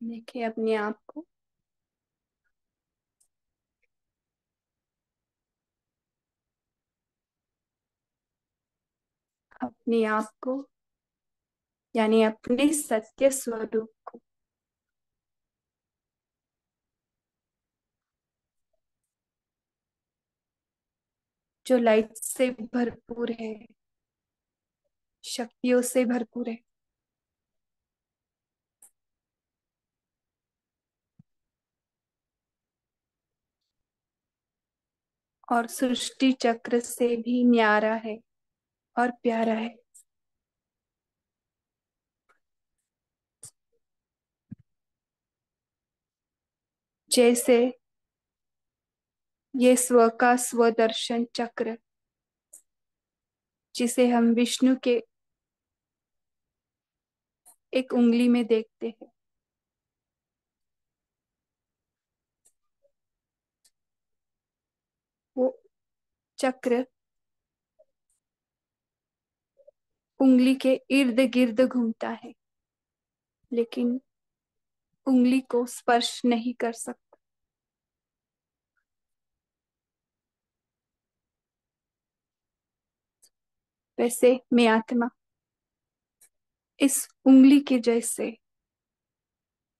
देखिए, अपने आप को। अपने आप को, यानी अपने सत्य स्वरूप को। जो लाइट से भरपूर है, शक्तियों से भरपूर है। और सृष्टि चक्र से भी न्यारा है और प्यारा है। जैसे ये स्व का स्वदर्शन चक्र, जिसे हम विष्णु के एक उंगली में देखते हैं वो चक्र। उंगली के इर्द गिर्द घूमता है, लेकिन उंगली को स्पर्श नहीं कर सकता। वैसे मैं आत्मा इस उंगली के जैसे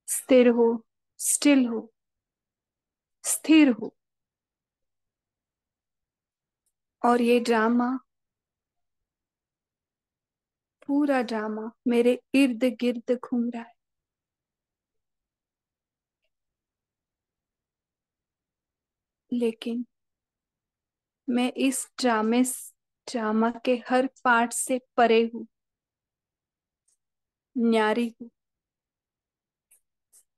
स्थिर हो, स्टिल हो, स्थिर हो। और ये ड्रामा पूरा ड्रामा मेरे इर्द गिर्द घूम रहा है। लेकिन मैं इस ड्रामे ड्रामा के हर पार्ट से परे हूँ। न्यारी हूँ।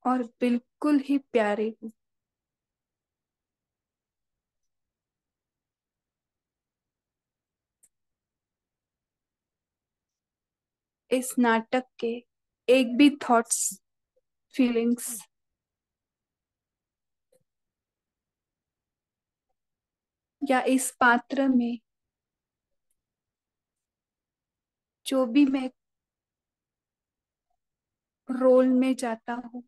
और बिल्कुल ही प्यारी हूँ। इस नाटक के एक भी थॉट्स फीलिंग्स या इस पात्र में जो भी मैं रोल में जाता हूँ,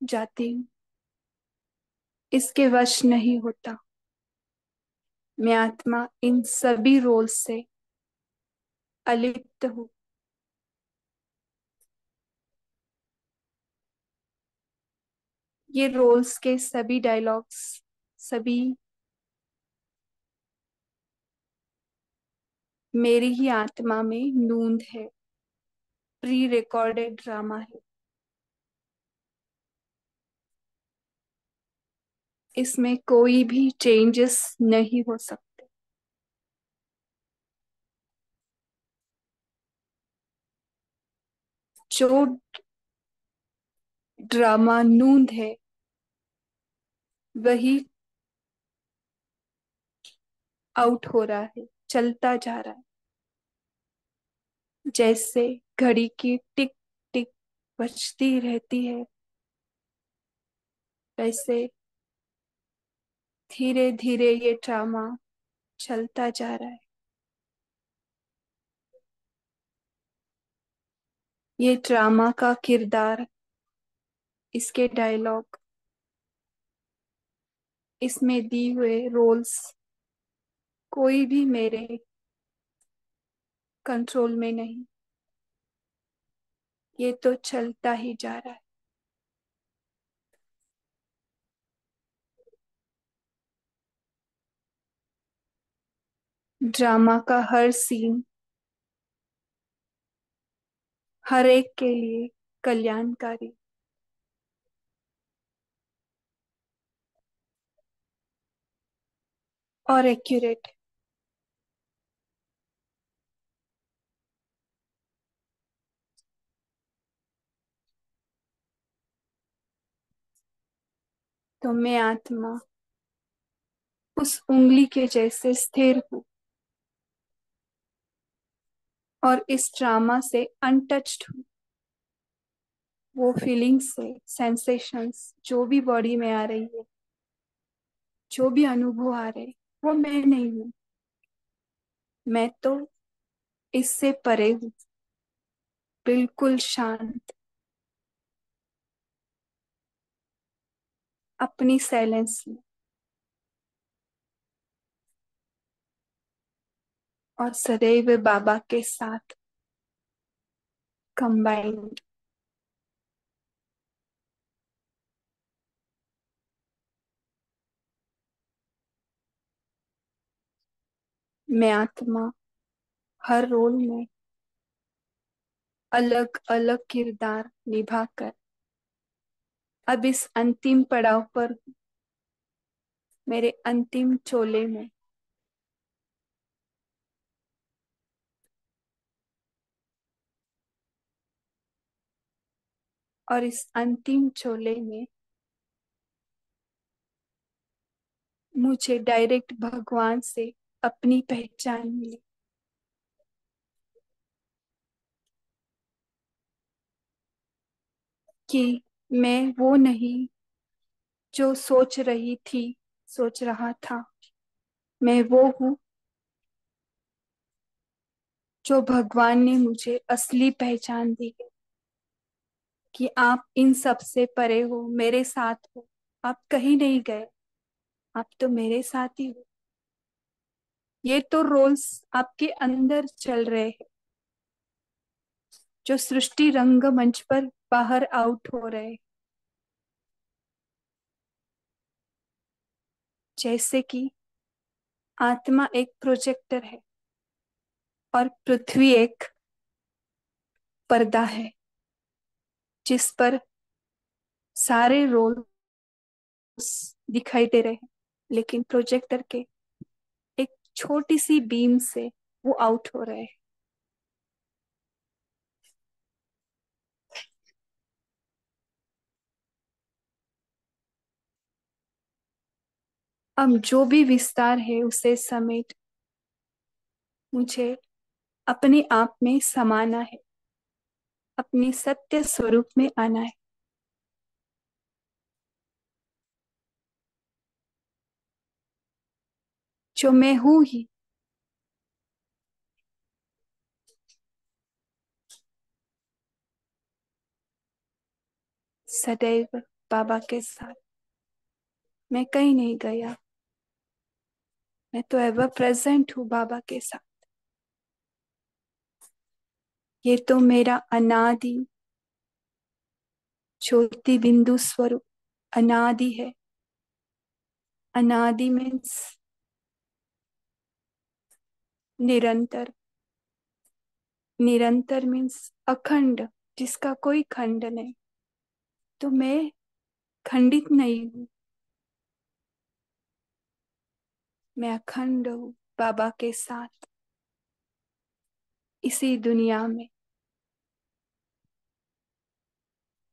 जाती हूँ, इसके वश नहीं होता। मैं आत्मा इन सभी रोल से अलिप्त हूँ। ये रोल्स के सभी डायलॉग्स सभी मेरी ही आत्मा में नूंद है। प्री रिकॉर्डेड ड्रामा है। इसमें कोई भी चेंजेस नहीं हो सकते। जो ड्रामा नूंद है वही आउट हो रहा है, चलता जा रहा है। जैसे घड़ी की टिक टिक बजती रहती है, वैसे धीरे धीरे ये ड्रामा चलता जा रहा है। ये ड्रामा का किरदार, इसके डायलॉग इसमें दी हुए रोल्स कोई भी मेरे कंट्रोल में नहीं। ये तो चलता ही जा रहा है। ड्रामा का हर सीन हर एक के लिए कल्याणकारी। और एक्यूरेट तो मैं आत्मा उस उंगली के जैसे स्थिर हूँ और इस ड्रामा से अनटच्ड हूँ। वो फीलिंग्स से सेंसेशंस जो भी बॉडी में आ रही है, जो भी अनुभव आ रहे वो मैं नहीं हूँ। मैं तो इससे परे हूँ। बिल्कुल शांत। अपनी साइलेंस में। और सदैव बाबा के साथ कंबाइंड मैं आत्मा, हर रोल में अलग अलग किरदार निभाकर। अब इस अंतिम पड़ाव पर, मेरे अंतिम चोले में। और इस अंतिम चोले में, मुझे डायरेक्ट भगवान से अपनी पहचान मिली। कि मैं वो नहीं जो सोच रही थी, सोच रहा था। मैं वो हूँ जो भगवान ने मुझे असली पहचान दी है। कि आप इन सबसे परे हो, मेरे साथ हो। आप कहीं नहीं गए, आप तो मेरे साथ ही हो। ये तो रोल्स आपके अंदर चल रहे हैं, जो सृष्टि रंग मंच पर बाहर आउट हो रहे जैसे कि आत्मा एक प्रोजेक्टर है और पृथ्वी एक पर्दा है, जिस पर सारे रोल दिखाई दे रहे हैं, लेकिन प्रोजेक्टर के छोटी सी बीम से वो आउट हो रहे हैं। अब जो भी विस्तार है उसे समेट। मुझे अपने आप में समाना है। अपने सत्य स्वरूप में आना है। जो मैं हूँ ही सदैव बाबा के साथ मैं कहीं नहीं गया मैं तो एवर प्रेजेंट हूँ बाबा के साथ ये तो मेरा अनादि ज्योति बिंदु स्वरूप अनादि है अनादि मीन्स निरंतर। निरंतर मीन्स अखंड, जिसका कोई खंड नहीं। तो मैं खंडित नहीं हूँ। मैं अखंड हूँ बाबा के साथ। इसी दुनिया में।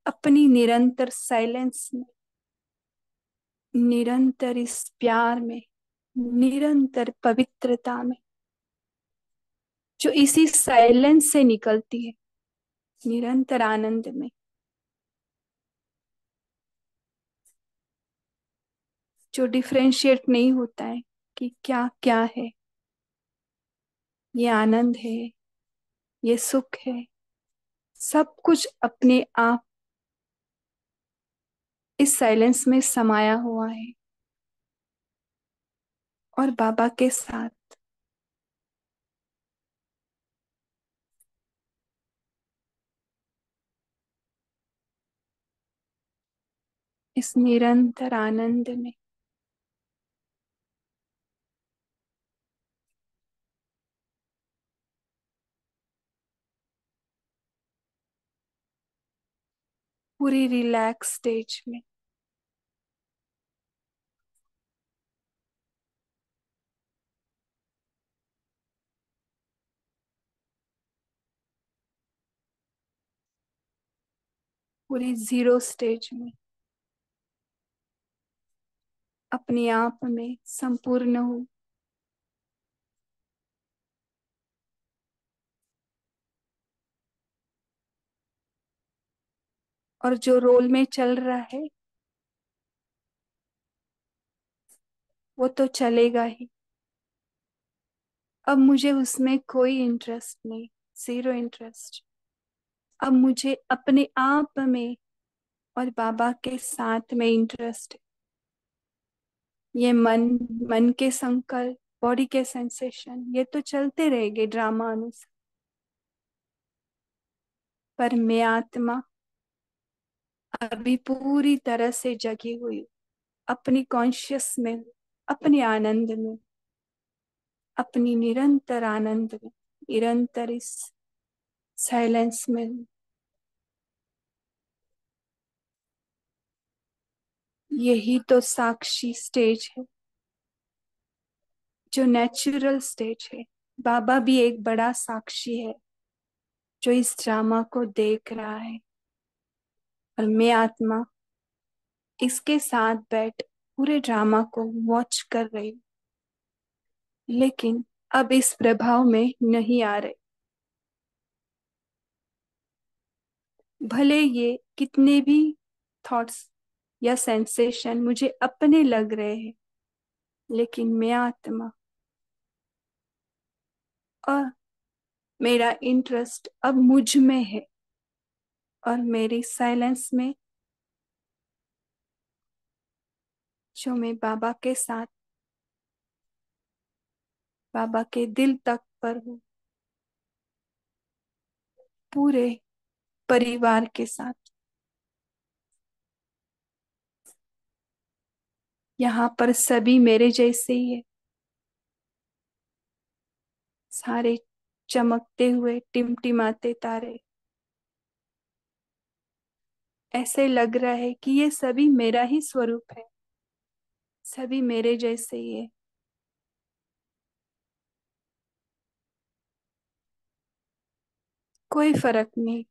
अपनी निरंतर साइलेंस में। निरंतर इस प्यार में। निरंतर पवित्रता में। जो इसी साइलेंस से निकलती है, निरंतर आनंद में। जो डिफ्रेंशिएट नहीं होता है कि क्या क्या है, ये आनंद है, ये सुख है, सब कुछ अपने आप इस साइलेंस में समाया हुआ है। और बाबा के साथ इस निरंतर आनंद में। पूरी रिलैक्स स्टेज में। पूरी ज़ीरो स्टेज में। अपने आप में संपूर्ण हो। और जो रोल में चल रहा है, वो तो चलेगा ही। अब मुझे उसमें कोई इंटरेस्ट नहीं ज़ीरो इंटरेस्ट अब मुझे अपने आप में और बाबा के साथ में इंटरेस्ट है। ये मन मन के संकल्प बॉडी के सेंसेशन ये तो चलते रहेंगे ड्रामा अनुसार। पर मैं आत्मा अभी पूरी तरह से जगी हुई अपनी कॉन्शियस में अपने आनंद में अपनी निरंतर आनंद में, निरंतर इस साइलेंस में यही तो साक्षी स्टेज है, जो नेचुरल स्टेज है। बाबा भी एक बड़ा साक्षी है, जो इस ड्रामा को देख रहा है। और मैं आत्मा इसके साथ बैठ पूरे ड्रामा को वॉच कर रही लेकिन अब इस प्रभाव में नहीं आ रहे। भले ये कितने भी थॉट्स या सेंसेशन मुझे अपने लग रहे हैं, लेकिन मैं आत्मा। और मेरा इंटरेस्ट अब मुझमें है, और मेरी साइलेंस में जो मैं बाबा के साथ, बाबा के दिल तक पर हूँ, पूरे परिवार के साथ। यहाँ पर सभी मेरे जैसे ही है। सारे चमकते हुए, टिमटिमाते तारे। ऐसे लग रहा है कि ये सभी मेरा ही स्वरूप है। सभी मेरे जैसे ही है। कोई फ़र्क नहीं।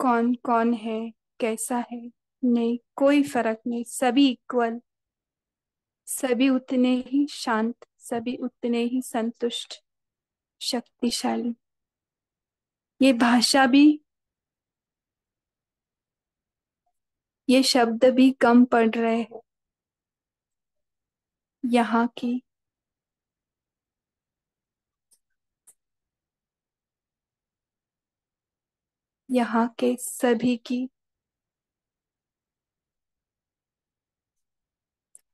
कौन कौन है, कैसा है? नहीं, कोई फ़र्क नहीं। सभी इक्वल सभी उतने ही शांत, सभी उतने ही संतुष्ट, शक्तिशाली। ये भाषा भी, ये शब्द भी कम पड़ रहे हैं। यहाँ की यहाँ के सभी की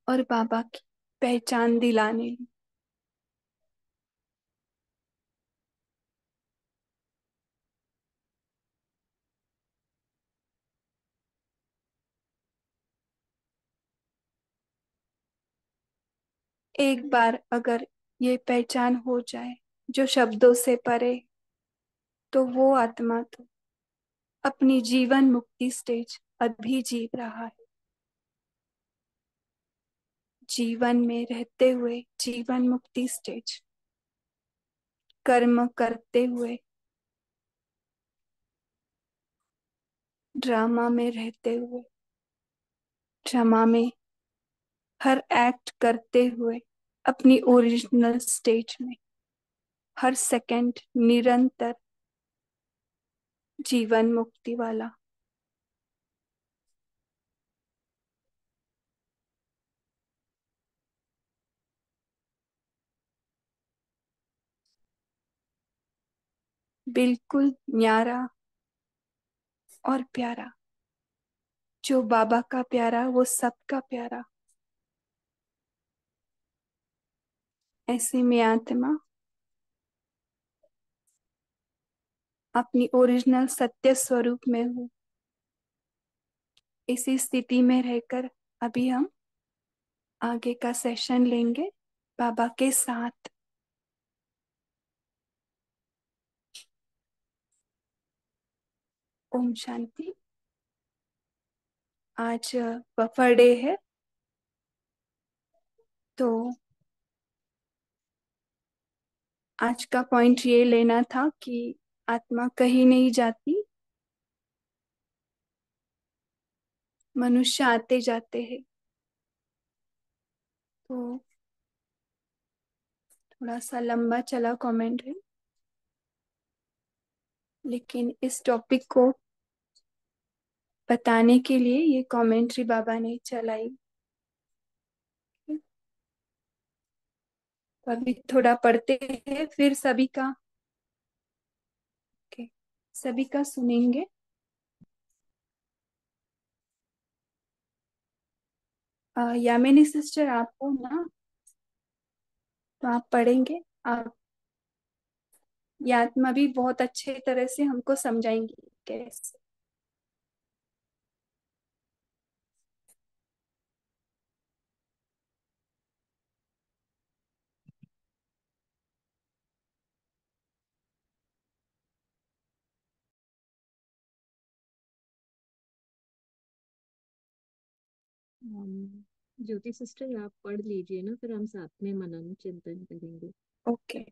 और बाबा की पहचान दिलाने एक बार अगर ये पहचान हो जाए, जो शब्दों से परे तो वो आत्मा तो अपनी जीवन मुक्ति स्टेज अभी जी रहा है। जीवन में रहते हुए जीवन मुक्ति स्टेज कर्म करते हुए ड्रामा में रहते हुए ड्रामा में हर एक्ट करते हुए, अपनी ओरिजिनल स्टेज में, हर सेकंड निरंतर जीवन मुक्ति वाला। बिल्कुल न्यारा और प्यारा। जो बाबा का प्यारा, वो सबका प्यारा। ऐसे में आत्मा अपनी ओरिजिनल सत्य स्वरूप में हो। इसी स्थिति में रहकर अभी हम आगे का सेशन लेंगे बाबा के साथ। ओम शांति। आज बफर डे है। तो आज का पॉइंट ये लेना था कि आत्मा कहीं नहीं जाती। मनुष्य आते जाते हैं। तो थोड़ा सा लंबा चला कमेंट है। लेकिन इस टॉपिक को बताने के लिए ये कमेंट्री बाबा ने चलाई। तो अभी थोड़ा पढ़ते हैं, फिर सभी का सभी का सुनेंगे। यामिनी सिस्टर आपको ना तो आप पढ़ेंगे, आप ये आत्मा भी बहुत अच्छे तरह से हमको समझाएँगी कैसे। ज्योति सिस्टर आप पढ़ लीजिए ना फिर हम साथ में मनन चिंतन करेंगे। ओके।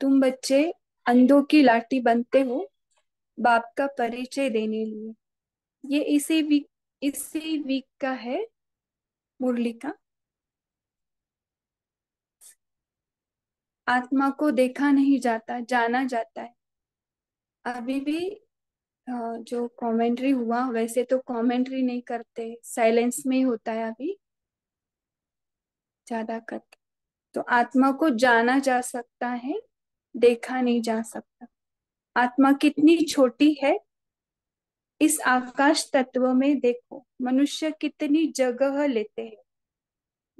तुम बच्चे अंधों की लाठी बनते हो बाप का परिचय देने लिए। ये इसी वीक इसी वीक का है मुरली का आत्मा को देखा नहीं जाता, जाना जाता है। अभी भी जो कमेंट्री हुआ, वैसे तो कमेंट्री नहीं करते साइलेंस में ही होता है अभी। ज़्यादा करके तो आत्मा को जाना जा सकता है। देखा नहीं जा सकता। आत्मा कितनी छोटी है, इस आकाश तत्व में देखो, मनुष्य कितनी जगह लेते हैं।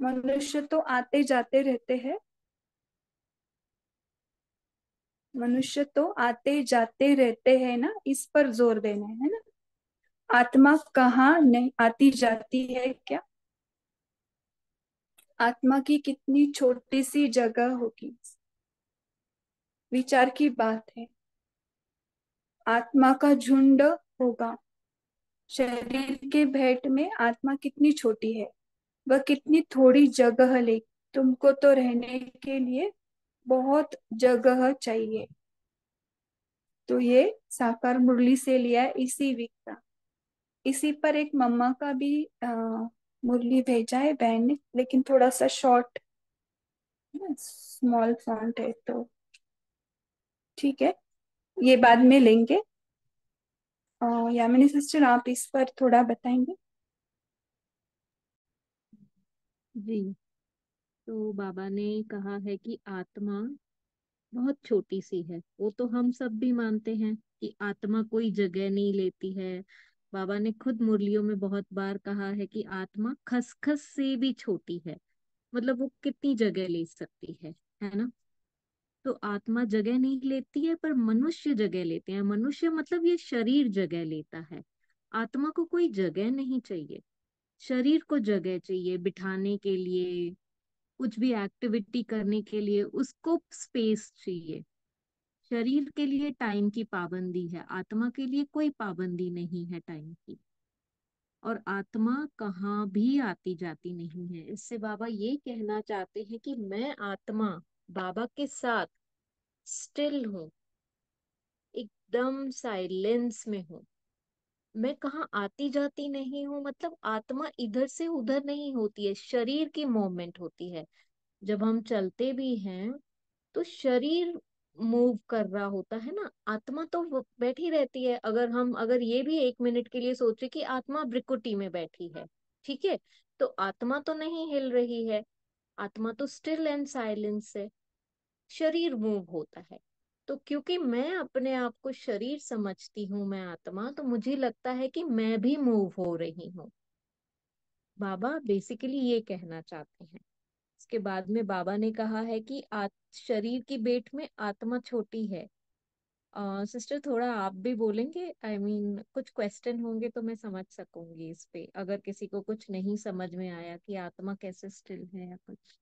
मनुष्य तो आते जाते रहते हैं। मनुष्य तो आते जाते रहते हैं ना, इस पर ज़ोर देना है ना। आत्मा कहाँ नहीं, आती जाती है क्या? आत्मा की कितनी छोटी सी जगह होगी विचार की बात है। आत्मा का झुंड होगा। शरीर के भेंट में आत्मा कितनी छोटी है। वह कितनी थोड़ी जगह ले। तुमको तो रहने के लिए बहुत जगह चाहिए। तो ये साकार मुरली से लिया इसी वीक का। इसी पर एक मम्मा का भी मुरली भेजा है बहन ने, लेकिन थोड़ा सा शॉर्ट स्मॉल फॉन्ट है तो। ठीक है, ये बाद में लेंगे। यामिनी सिस्टर, आप इस पर थोड़ा बताएँगे। जी तो बाबा ने कहा है कि आत्मा बहुत छोटी सी है। वो तो हम सब भी मानते हैं कि आत्मा कोई जगह नहीं लेती है। बाबा ने खुद मुरलियों में बहुत बार कहा है कि आत्मा खसखस से भी छोटी है। मतलब वो कितनी जगह ले सकती है है ना? तो आत्मा जगह नहीं लेती है, पर मनुष्य जगह लेते हैं। मनुष्य मतलब ये शरीर जगह लेता है। आत्मा को कोई जगह नहीं चाहिए। शरीर को जगह चाहिए बिठाने के लिए, कुछ भी एक्टिविटी करने के लिए, उसको स्पेस चाहिए। शरीर के लिए टाइम की पाबंदी है, आत्मा के लिए कोई पाबंदी नहीं है टाइम की। और आत्मा कहाँ भी आती जाती नहीं है। इससे बाबा ये कहना चाहते हैं कि मैं आत्मा बाबा के साथ स्टिल हूँ, एकदम साइलेंस में हूँ। मैं कहा आती जाती नहीं हूँ मतलब आत्मा इधर से उधर नहीं होती है, शरीर की मूवमेंट होती है। जब हम चलते भी हैं तो शरीर मूव कर रहा होता है ना, आत्मा तो बैठी रहती है। अगर हम, अगर ये भी एक मिनट के लिए सोचे कि आत्मा ब्रिकुटी में बैठी है, ठीक है? तो आत्मा तो नहीं हिल रही है आत्मा तो स्टिल एंड साइलेंस है शरीर मूव होता है। तो क्योंकि मैं अपने आप को शरीर समझती हूँ, मैं आत्मा तो मुझे लगता है कि मैं भी मूव हो रही हूँ। बाबा बेसिकली ये कहना चाहते हैं। इसके बाद में बाबा ने कहा है कि शरीर की बेट में आत्मा छोटी है। सिस्टर थोड़ा आप भी बोलेंगे? आई I मीन mean, कुछ क्वेश्चन होंगे तो मैं समझ सकूँगी इस पे अगर किसी को कुछ नहीं समझ में आया कि आत्मा कैसे स्टिल है या कुछ।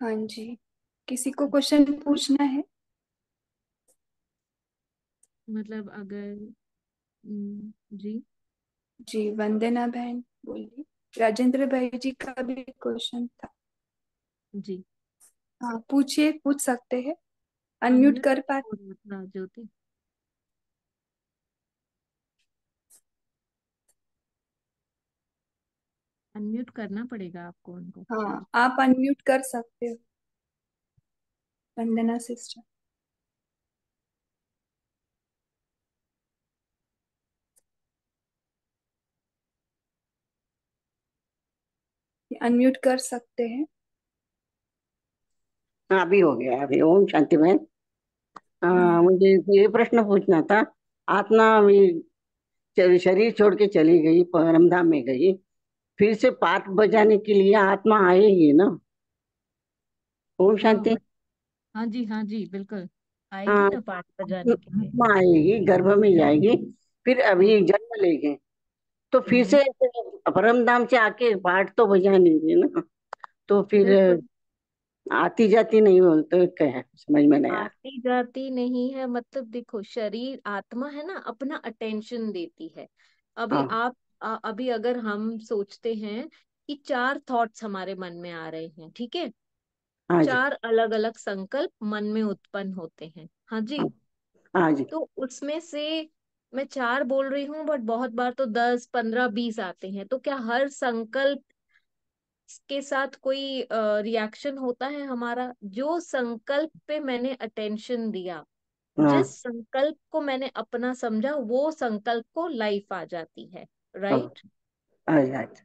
हाँ जी किसी को क्वेश्चन पूछना है? मतलब अगर जी। जी वंदना बहन बोलिए। राजेंद्र भाई जी का भी क्वेश्चन था। जी। हाँ पूछिए पूछ सकते हैं। अनम्यूट कर पा ज्योति। अनम्यूट करना पड़ेगा आपको उनको। हाँ आप अनम्यूट कर सकते हो। वंदना सिस्टर। अनम्यूट कर सकते हैं। हाँ अभी हो गया अभी ओम शांति बहन। मुझे ये प्रश्न पूछना था। आत्मा शरीर छोड़ के चली गई परमधाम में गई फिर से पाठ बजाने के लिए आत्मा आएगी ना? ओम हाँ शांति। बट हाँ जी हाँ जी बिल्कुल। आएगी हाँ ना पाठ बजाने के लिए? आत्मा आएगी गर्भ में जाएगी फिर अभी हम्म जन्म लेंगे। तो फिर से हम्म ऐसे परम धाम से आके पाठ तो बजा नहीं ना? तो फिर बिल्कुल। आती जाती नहीं हो तो क्या समझ में नहीं आती जाती नहीं है मतलब देखो शरीर आत्मा है ना अपना अटेंशन देती है। अभी हाँ। आप आ, अभी अगर हम सोचते हैं कि चार थॉट्स हमारे मन में आ रहे हैं ठीक है? हाँ चार अलग अलग संकल्प मन में उत्पन्न होते हैं हाँ हाँ जी? हाँ जी। तो उसमें से मैं चार बोल रही हूँ बट बहुत बार तो दस पंद्रह बीस आते हैं तो क्या हर संकल्प के साथ कोई रिएक्शन होता है हमारा? जो संकल्प पे मैंने अटेंशन दिया हाँ। जिस संकल्प को मैंने अपना समझा वो संकल्प को लाइफ आ जाती है हाँ। राइट अच्छा अच्छा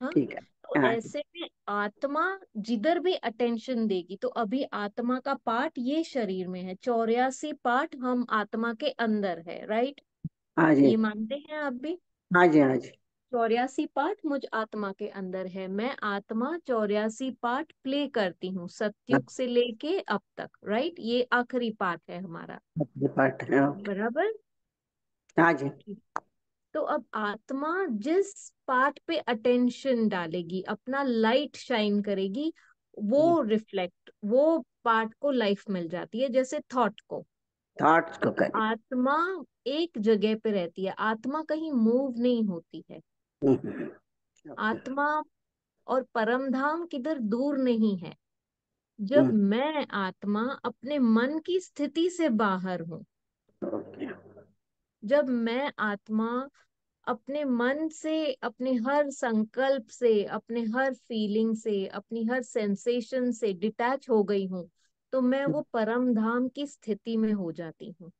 हाँ ठीक है। तो हाँ ऐसे में आत्मा जिधर भी अटेंशन देगी तो अभी आत्मा का पार्ट ये शरीर में है चौरासी पार्ट हम आत्मा के अंदर है राइट हाँ ये मानते हैं आप भी? हाँ जी हाँ जी। चौरासी पार्ट मुझ आत्मा के अंदर है। मैं आत्मा चौरासी पार्ट प्ले करती हूँ सत्युग से लेके अब तक राइट ये आखिरी पार्ट है हमारा। पाठ है बराबर? हाँ जी। तो अब आत्मा जिस पार्ट पे अटेंशन डालेगी अपना लाइट शाइन करेगी वो रिफ्लेक्ट वो पार्ट को लाइफ मिल जाती है जैसे थॉट को। थॉट्स को आत्मा एक जगह पे रहती है आत्मा कहीं मूव नहीं होती है। हम्म, हम्म, आत्मा और परम धाम किधर दूर नहीं है। जब हम्म, मैं आत्मा अपने मन की स्थिति से बाहर हूँ। जब मैं आत्मा अपने मन से अपने हर संकल्प से अपने हर फीलिंग से अपनी हर सेंसेशन से डिटैच हो गई हूँ तो मैं वो परम धाम की स्थिति में हो जाती हाँ।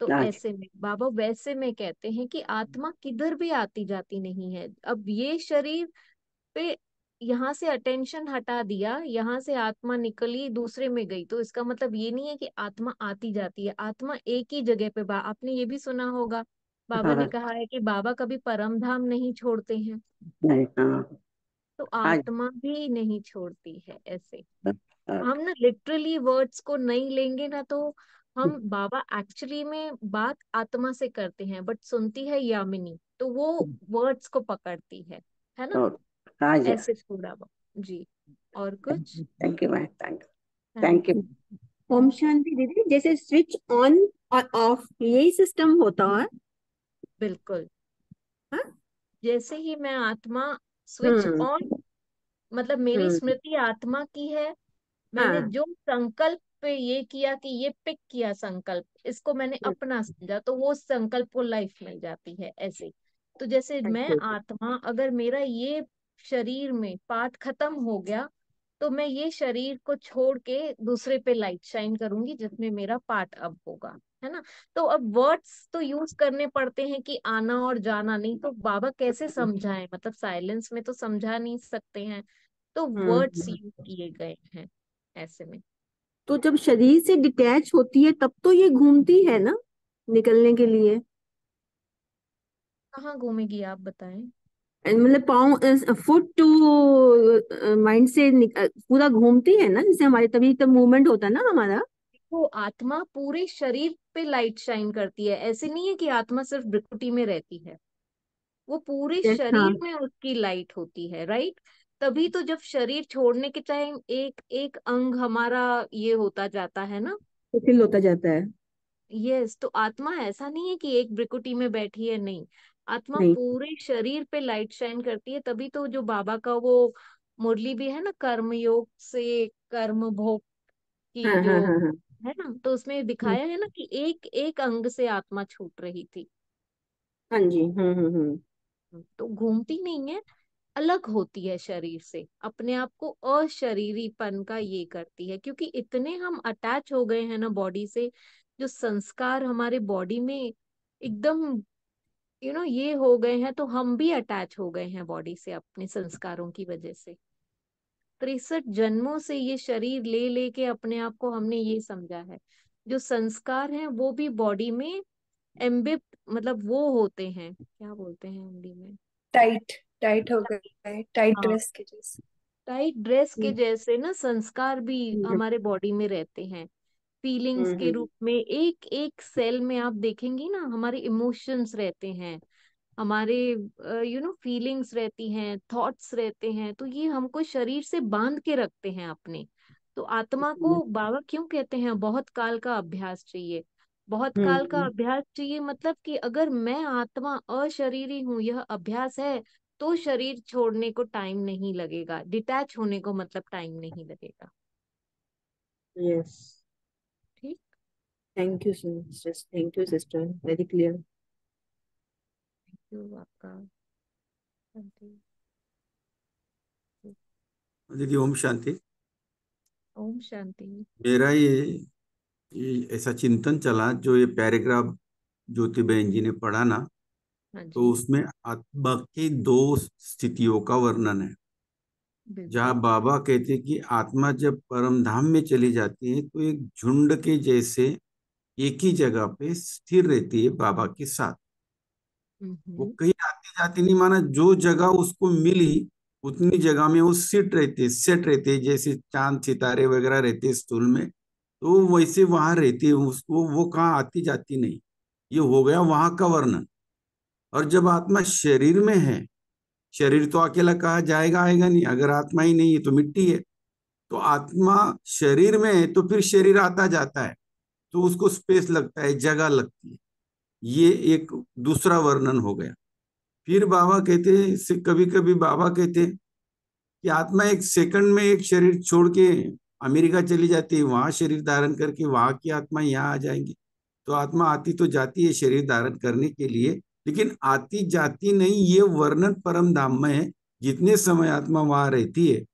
तो हाँ ऐसे में बाबा वैसे में कहते हैं कि आत्मा किधर भी आती जाती नहीं है। अब ये शरीर पे यहाँ से अटेंशन हटा दिया यहाँ से आत्मा निकली दूसरे में गई तो इसका मतलब ये नहीं है कि आत्मा आती जाती है। आत्मा एक ही जगह पे बा आपने ये भी सुना होगा। बाबा ने हाँ। कहा है कि बाबा कभी परम धाम नहीं छोड़ते हैं। नहीं हाँ। तो आत्मा भी नहीं छोड़ती है ऐसे। हम ना लिटरली वर्ड्स को नहीं लेंगे ना तो हम बाबा एक्चुअली में बात आत्मा से करते हैं बट सुनती है यामिनी तो वो वर्ड्स को पकड़ती है है ना? हाँ जी। ऐसे थोड़ा बहुत जी। और कुछ? थैंक यू मैम थैंक हाँ। थैंक यू ओम शांति दीदी जैसे स्विच ऑन और ऑफ़ यही सिस्टम होता है? बिल्कुल। हाँ? जैसे ही मैं आत्मा स्विच हम्म। ऑन मतलब मेरी हम्म। स्मृति आत्मा की है मैंने हाँ। जो संकल्प पे ये किया कि ये पिक किया संकल्प इसको मैंने अपना समझा तो वो संकल्प को लाइफ मिल जाती है ऐसे। तो जैसे मैं अच्छा आत्मा अगर मेरा ये शरीर में पार्ट खत्म हो गया तो मैं ये शरीर को छोड़ के दूसरे पे लाइट शाइन करूँगी जिसमें मेरा पार्ट अब होगा है ना? तो अब वर्ड्स तो यूज़ करने पड़ते हैं कि आना और जाना नहीं तो बाबा कैसे समझाएँ? मतलब साइलेंस में तो समझा नहीं सकते हैं तो वर्ड्स हम्म। यूज़ किए गए हैं ऐसे में। तो जब शरीर से डिटैच होती है तब तो ये घूमती है ना निकलने के लिए? कहाँ घूमेगी आप बताएँ? मतलब पाँव फुट टू माइंड से निक- पूरा घूमती है ना जैसे हमारे तभी तब मूवमेंट होता है ना हमारा? वो आत्मा पूरे शरीर पे लाइट शाइन करती है। ऐसे नहीं है कि आत्मा सिर्फ़ भ्रिकुटी में रहती है। वो पूरे Yes, हाँ। शरीर में उसकी लाइट होती है राइट तभी तो जब शरीर छोड़ने के टाइम एक एक अंग हमारा ये होता जाता है ना? फिल होता जाता है। यस तो आत्मा ऐसा नहीं है कि एक ब्रिकुटी में बैठी है नहीं। आत्मा नहीं। पूरे शरीर पे लाइट शाइन करती है तभी तो जो बाबा का वो मुरली भी है ना कर्म योग से कर्म भोग की हाँ जो हाँ हाँ हाँ। है ना तो उसमें हम्म, दिखाया है ना कि एक एक अंग से आत्मा छूट रही थी। हाँ जी हम्म हम्म हम्म। तो घूमती नहीं है अलग होती है शरीर से, अपने आप को अशरीरीपन का ये करती है, क्योंकि इतने हम अटैच हो गए हैं ना बॉडी से, जो संस्कार हमारे बॉडी में एकदम, यू नो, ये हो गए हैं तो हम भी अटैच हो गए हैं बॉडी से अपने संस्कारों की वजह से। तिरसठ जन्मों से ये शरीर ले, लेके अपने आप को हमने ये समझा है, जो संस्कार हैं वो भी बॉडी में एम्बिप मतलब वो होते हैं, क्या बोलते हैं हिंदी में? टाइट टाइट हो गए टाइट हाँ ड्रेस के जैसे। टाइट ड्रेस के हम्म। जैसे ना संस्कार भी हम्म। हमारे बॉडी में रहते हैं। फीलिंग्स के हम्म। रूप में एक एक सेल में आप देखेंगी ना हमारे इमोशंस रहते हैं हमारे यू नो फीलिंग्स रहती हैं थॉट्स रहते हैं तो ये हमको शरीर से बाँध के रखते हैं अपने। तो आत्मा को बाबा क्यों कहते हैं? बहुत काल का अभ्यास चाहिए। बहुत काल का अभ्यास चाहिए मतलब कि अगर मैं आत्मा अशरीरी हूँ यह अभ्यास है तो शरीर छोड़ने को टाइम नहीं लगेगा। डिटैच होने को मतलब टाइम नहीं लगेगा। यस ठीक? Thank you sister thank you sister very clear तो आपका। शांति। दीदी ओम शांति। ओम शांति। मेरा ये, ये ऐसा चिंतन चला जो ये पैराग्राफ ज्योति बहन जी ने पढ़ा ना तो उसमें आत्मा की दो स्थितियों का वर्णन है। जहाँ बाबा कहते हैं कि आत्मा जब परम धाम में चली जाती है तो एक झुंड के जैसे एक ही जगह पे स्थिर रहती है बाबा के साथ। वो कहीं आती जाती नहीं माना जो जगह उसको मिली उतनी जगह में वो सिट रहते सेट रहते जैसे चाँद सितारे वगैरह रहते स्थूल में तो वैसे वहाँ रहती है उसको वो कहाँ आती जाती नहीं। ये हो गया वहाँ का वर्णन। और जब आत्मा शरीर में है, शरीर तो अकेला कहा जाएगा, आएगा नहीं। अगर आत्मा ही नहीं है तो मिट्टी है। तो आत्मा शरीर में है तो फिर शरीर आता जाता है तो उसको स्पेस लगता है, जगह लगती है। ये एक दूसरा वर्णन हो गया। फिर बाबा कहते हैं कभी कभी बाबा कहते हैं कि आत्मा एक सेकंड में एक शरीर छोड़ के अमेरिका चली जाती है, वहाँ शरीर धारण करके, वहाँ की आत्मा यहाँ आ जाएँगी। तो आत्मा आती तो जाती है शरीर धारण करने के लिए। लेकिन आती जाती नहीं, ये वर्णन परम धाम में है। जितने समय आत्मा वहाँ रहती है,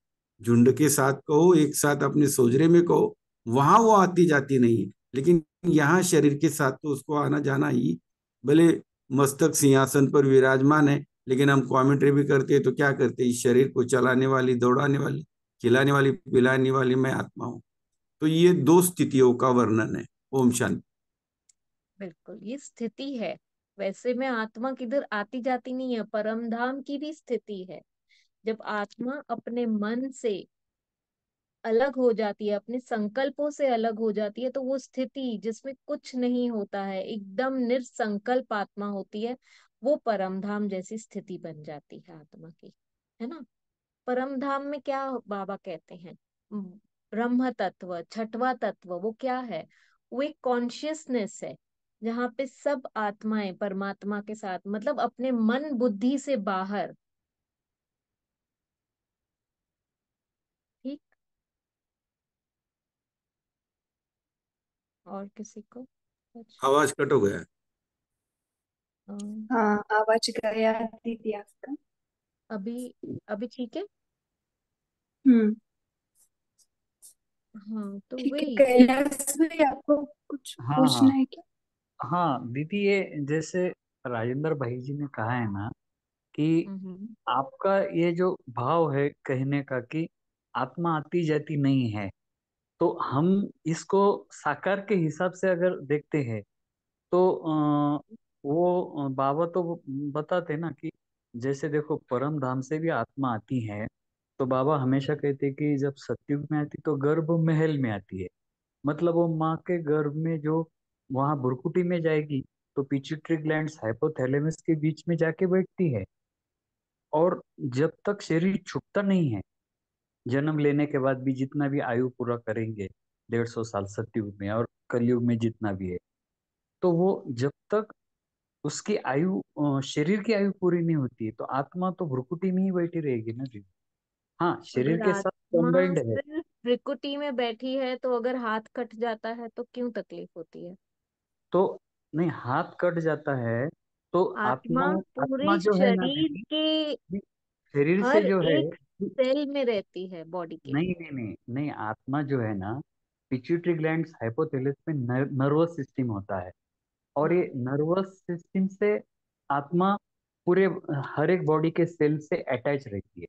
झुंड के साथ कहो, एक साथ अपने सोजरे में कहो, वहाँ वो आती जाती नहीं है। लेकिन यहाँ शरीर के साथ तो उसको आना जाना ही, भले मस्तक सिंहासन पर विराजमान है, लेकिन हम कॉमेंट्री भी करते हैं तो क्या करते हैं? इस शरीर को चलाने वाली, दौड़ाने वाली, खिलाने वाली, पिलाने वाली मैं आत्मा हूँ। तो ये दो स्थितियों का वर्णन है। ओम शांति। बिल्कुल, ये स्थिति है। वैसे में आत्मा किधर आती जाती नहीं है परम धाम की भी स्थिति है। जब आत्मा अपने मन से अलग हो जाती है, अपने संकल्पों से अलग हो जाती है तो वो स्थिति जिसमें कुछ नहीं होता है, एकदम निरसंकल्प आत्मा होती है, वो परम धाम जैसी स्थिति बन जाती है आत्मा की, है ना? परम धाम में क्या बाबा कहते हैं? ब्रह्म तत्व छठवा तत्व, वो क्या है? वो एक कॉन्शियसनेस है। जहाँ पे सब आत्माएँ परमात्मा के साथ मतलब अपने मन बुद्धि से बाहर। ठीक? और किसी को कुछ? आवाज़ कट हो गया। अम, हाँ आवाज़ गया दीदी आपका। अभी अभी ठीक है? हम्म। हाँ तो ठीक है वही। कैलाश भाई आपको कुछ हाँ पूछना हाँ है क्या? हाँ दीदी ये जैसे राजेंद्र भाई जी ने कहा है ना कि हम्म। आपका ये जो भाव है कहने का कि आत्मा आती जाती नहीं है तो हम इसको साकार के हिसाब से अगर देखते हैं तो अ, वो बाबा तो वो बताते ना कि जैसे देखो परम धाम से भी आत्मा आती है तो बाबा हमेशा कहते कि जब सतयुग में आती तो गर्भ महल में आती है मतलब वो माँ के गर्भ में जो वहाँ भुरकुटी में जाएगी तो पिट्यूटरी ग्लैंड्स हाइपोथैलेमस के बीच में जाके बैठती है। और जब तक शरीर छुपता नहीं है जन्म लेने के बाद भी जितना भी आयु पूरा करेंगे डेढ़ सौ साल सतयुग में और कलयुग में जितना भी है तो वो जब तक उसकी आयु शरीर की आयु पूरी नहीं होती है तो आत्मा तो भ्रुकुटी में ही बैठी रहेगी ना जी। हाँ शरीर के साथ कंबाइंड है। त्रिकुटी में बैठी है तो अगर हाथ कट जाता है तो क्यों तकलीफ़ होती है? तो नहीं हाथ कट जाता है तो आत्मा आत्मा आत्मा पूरे जो है ना शरीर के शरीर से हर जो है एक सेल में रहती है बॉडी के। नहीं नहीं नहीं नहीं आत्मा जो है ना पिट्यूटरी ग्लैंड्स हाइपोथैलेमस में नर्वस सिस्टम होता है। और हाँ। ये नर्वस सिस्टम से आत्मा पूरे हर एक बॉडी के सेल से अटैच रहती है।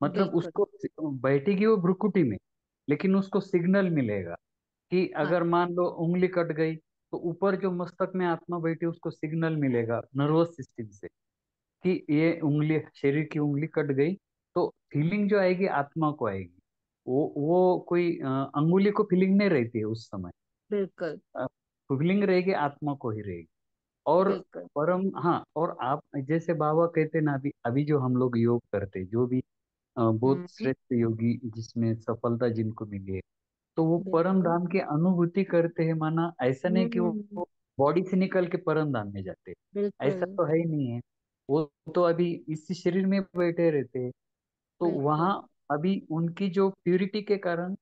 मतलब बिल्कुल। उसको बैठेगी वो भ्रुकुटी में लेकिन उसको सिग्नल मिलेगा कि हाँ। अगर मान लो उंगली कट गई तो ऊपर जो मस्तक में आत्मा बैठी उसको सिग्नल मिलेगा नर्वस सिस्टम से कि ये उंगली शरीर की उंगली कट गई तो फीलिंग जो आएगी आत्मा को आएगी। वो वो कोई अंगुली को फीलिंग नहीं रहती है उस समय। बिल्कुल। फीलिंग रहेगी आत्मा को ही रहेगी। और परम हाँ और आप जैसे बाबा कहते ना अभी अभी जो हम लोग योग करते जो भी बहुत हम्म। श्रेष्ठ योगी जिसमें सफलता जिनको मिली है तो वो परम धाम की अनुभूति करते हैं माना ऐसा नहीं कि हम्म। वो बॉडी से निकल के परम धाम में जाते ऐसा तो है ही नहीं है। वो तो अभी इसी शरीर में बैठे रहते हैं। तो वहाँ अभी उनकी जो प्यूरिटी के कारण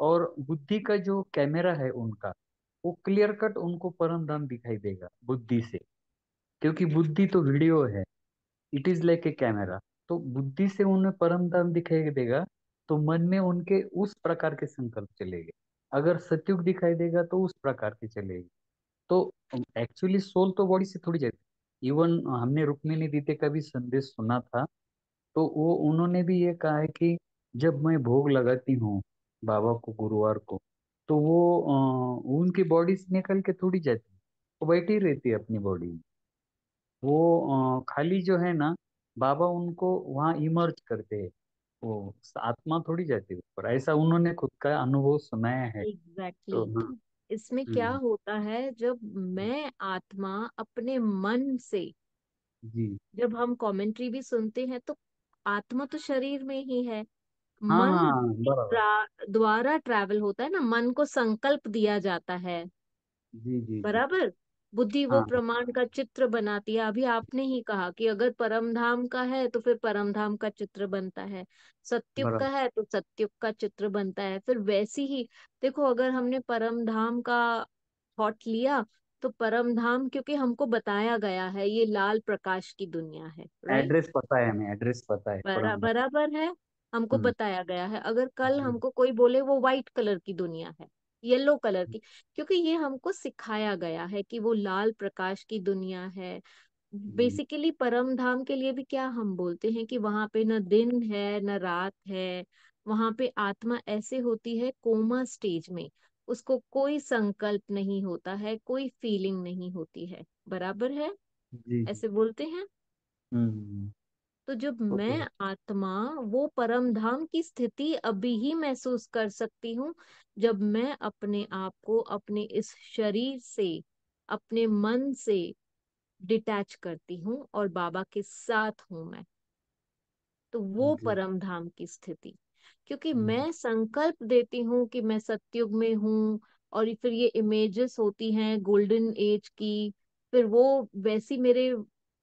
और बुद्धि का जो कैमरा है उनका वो क्लियर कट उनको परम धाम दिखाई देगा बुद्धि से। क्योंकि बुद्धि तो वीडियो है। It is like a camera. तो बुद्धि से उन्हें परम धाम दिखाई देगा। तो मन में उनके उस प्रकार के संकल्प चलेंगे। अगर सत्युग दिखाई देगा तो उस प्रकार के चलेगी। तो एक्चुअली सोल तो बॉडी से थोड़ी जाती इवन हमने रुक्मिणी दीदी का भी संदेश सुना था। तो वो उन्होंने भी ये कहा है कि जब मैं भोग लगाती हूँ बाबा को गुरुवार को तो वो अ, उनकी बॉडी से निकल के थोड़ी जाती वो बैठी रहती है अपनी बॉडी में। वो अ, खाली जो है ना बाबा उनको वहाँ इमर्ज करते हैं। वो आत्मा थोड़ी जाती है ऊपर ऐसा उन्होंने खुद का अनुभव सुनाया है। एग्जैक्टली तो हाँ। इसमें क्या हम्म, होता है जब मैं आत्मा अपने मन से जी। जब हम कमेंट्री भी सुनते हैं तो आत्मा तो शरीर में ही है। हाँ मन हाँ बराबर। द्वारा ट्रैवल होता है ना मन को संकल्प दिया जाता है। जी जी। बराबर? बुद्धि वो हाँ। प्रमाण का चित्र बनाती है। अभी आपने ही कहा कि अगर परम धाम का है तो फिर परम धाम का चित्र बनता है। सत्युग का है तो सत्युग का चित्र बनता है। फिर वैसी ही देखो अगर हमने परम धाम का थॉट लिया तो परम धाम क्योंकि हमको बताया गया है ये लाल प्रकाश की दुनिया है एड्रेस पता है हमें एड्रेस पता है बरा, बराबर है हमको हम्म, बताया गया है। अगर कल हमको कोई बोले वो व्हाइट कलर की दुनिया है। येलो कलर की क्योंकि ये हमको सिखाया गया है कि वो लाल प्रकाश की दुनिया है। बेसिकली परम धाम के लिए भी क्या हम बोलते हैं कि वहाँ पे न दिन है न रात है वहाँ पे आत्मा ऐसे होती है कोमा स्टेज में उसको कोई संकल्प नहीं होता है कोई फीलिंग नहीं होती है। बराबर है? ऐसे बोलते हैं? हम्म। तो जब मैं आत्मा वो परम धाम की स्थिति अभी ही महसूस कर सकती हूँ जब मैं अपने आप को अपने इस शरीर से अपने मन से डिटैच करती हूँ और बाबा के साथ हूँ मैं। तो वो परम धाम की स्थिति। क्योंकि मैं संकल्प देती हूँ कि मैं सत्युग में हूँ और फिर ये इमेजेस होती हैं गोल्डन एज की फिर वो वैसी मेरे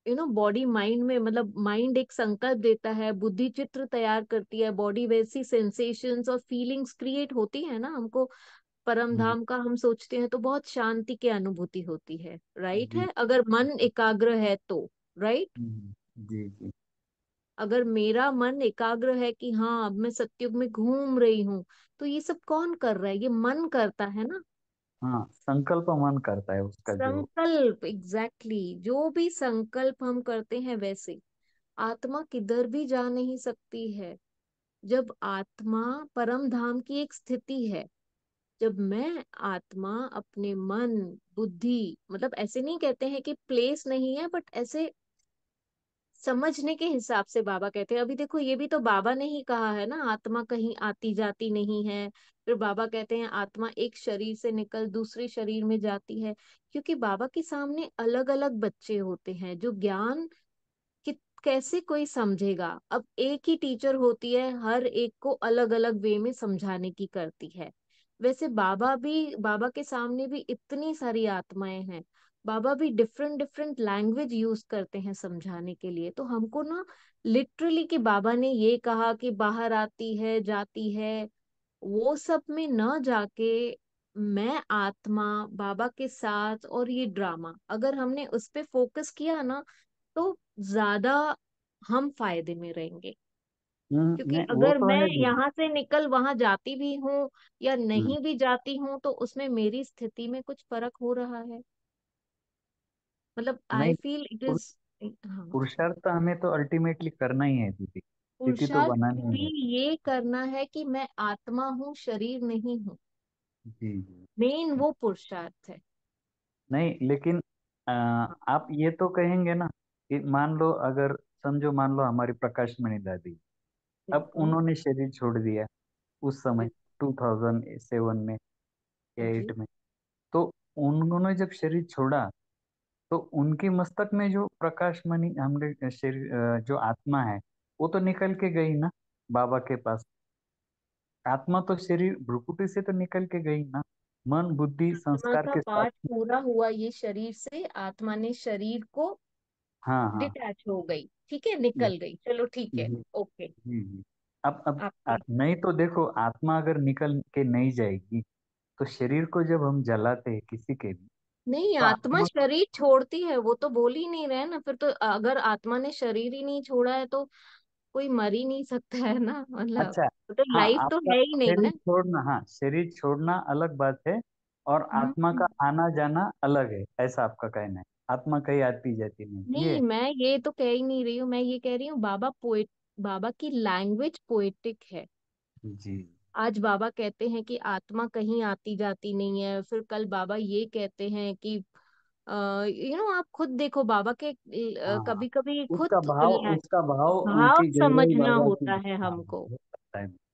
यू नो बॉडी माइंड में मतलब माइंड एक संकल्प देता है बुद्धि चित्र तैयार करती है बॉडी वैसी सेंसेशंस और फीलिंग्स क्रिएट होती है ना हमको परम हम्म, धाम का हम सोचते हैं तो बहुत शांति की अनुभूति होती है राइट है? अगर मन एकाग्र है तो राइट हम्म, जी जी। अगर मेरा मन एकाग्र है कि हाँ अब मैं सत्युग में घूम रही हूँ तो ये सब कौन कर रहा है? ये मन करता है ना हाँ संकल्प मन करता है उसका जो संकल्प एग्जैक्टली exactly, जो भी संकल्प हम करते हैं वैसे आत्मा किधर भी जा नहीं सकती है। जब आत्मा परम धाम की एक स्थिति है जब मैं आत्मा अपने मन बुद्धि मतलब ऐसे नहीं कहते हैं कि प्लेस नहीं है बट ऐसे समझने के हिसाब से बाबा कहते हैं। अभी देखो, ये भी तो बाबा ने ही कहा है ना, आत्मा कहीं आती जाती नहीं है। फिर बाबा कहते हैं, आत्मा एक शरीर से निकल दूसरे शरीर में जाती है। क्योंकि बाबा के सामने अलग अलग बच्चे होते हैं, जो ज्ञान कैसे कोई समझेगा? अब एक ही टीचर होती है, हर एक को अलग अलग वे में समझाने की करती है। वैसे बाबा भी, बाबा के सामने भी इतनी सारी आत्माएँ हैं। बाबा भी डिफरेंट डिफरेंट लैंग्वेज यूज़ करते हैं समझाने के लिए। तो हमको ना लिटरली कि बाबा ने ये कहा कि बाहर आती है जाती है वो सब में न जाके मैं आत्मा बाबा के साथ और ये ड्रामा अगर हमने उस पर फोकस किया ना तो ज़्यादा हम फ़ायदे में रहेंगे। हम्म, क्योंकि अगर तो मैं यहाँ से निकल वहाँ जाती भी हूँ या हम्म, नहीं भी जाती हूँ तो उसमें मेरी स्थिति में कुछ फ़र्क हो रहा है। मतलब आई नहीं फील इट पुर- इज़ हाँ। पुरुषार्थ हमें तो अल्टीमेटली करना ही है दीदी स्थिति तो पुरुषार्थ बनानी भी ही। है ये करना है कि मैं आत्मा हूँ शरीर नहीं हूँ। जी जी। मेन वो पुरुषार्थ है। नहीं लेकिन आ, आप ये तो कहेंगे ना कि मान लो अगर समझो मान लो हमारी प्रकाशमणि दादी अब बिल्कुल। उन्होंने शरीर छोड़ दिया उस समय 2007 में या जी। 8 में तो उन्होंने जब शरीर छोड़ा तो उनके मस्तक में जो प्रकाशमणि हमने शरीर अ, जो आत्मा है वो तो निकल के गई ना बाबा के पास? आत्मा तो शरीर भ्रुकुटी से तो निकल के गई ना? मन बुद्धि आत्मा संस्कार का के साथ पूरा हुआ ये शरीर से आत्मा ने शरीर को हाँ हाँ। डिटैच हो गई ठीक है? निकल गई चलो ठीक है जी ओके। जी जी अब अब आ- आपकी नहीं तो देखो आत्मा अगर निकल के नहीं जाएगी तो शरीर को जब हम जलाते हैं किसी के भी नहीं तो आत्मा आत्मा शरीर छोड़ती है वो तो बोल ही नहीं रहे ना फिर तो अगर आत्मा ने शरीर ही नहीं छोड़ा है तो कोई मर ही नहीं सकता है ना मतलब अच्छा तो, तो हाँ लाइफ तो आपका है ही नहीं शरीर ना। छोड़ना हाँ शरीर छोड़ना अलग बात है और आत्मा का हम्म। आना जाना अलग है ऐसा आपका कहना है। आत्मा कहीं आती जाती नहीं ये नहीं मैं ये तो कह ही नहीं रही हूँ मैं ये कह रही हूँ बाबा पोएट बाबा की लैंग्वेज पोएटिक है। जी। आज बाबा कहते हैं कि आत्मा कहीं आती जाती नहीं है। फिर कल बाबा ये कहते हैं कि यू नो आप खुद देखो बाबा के हाँ कभी कभी खुद उसका भाव उसका भाव भाव समझना होता है हाँ हमको।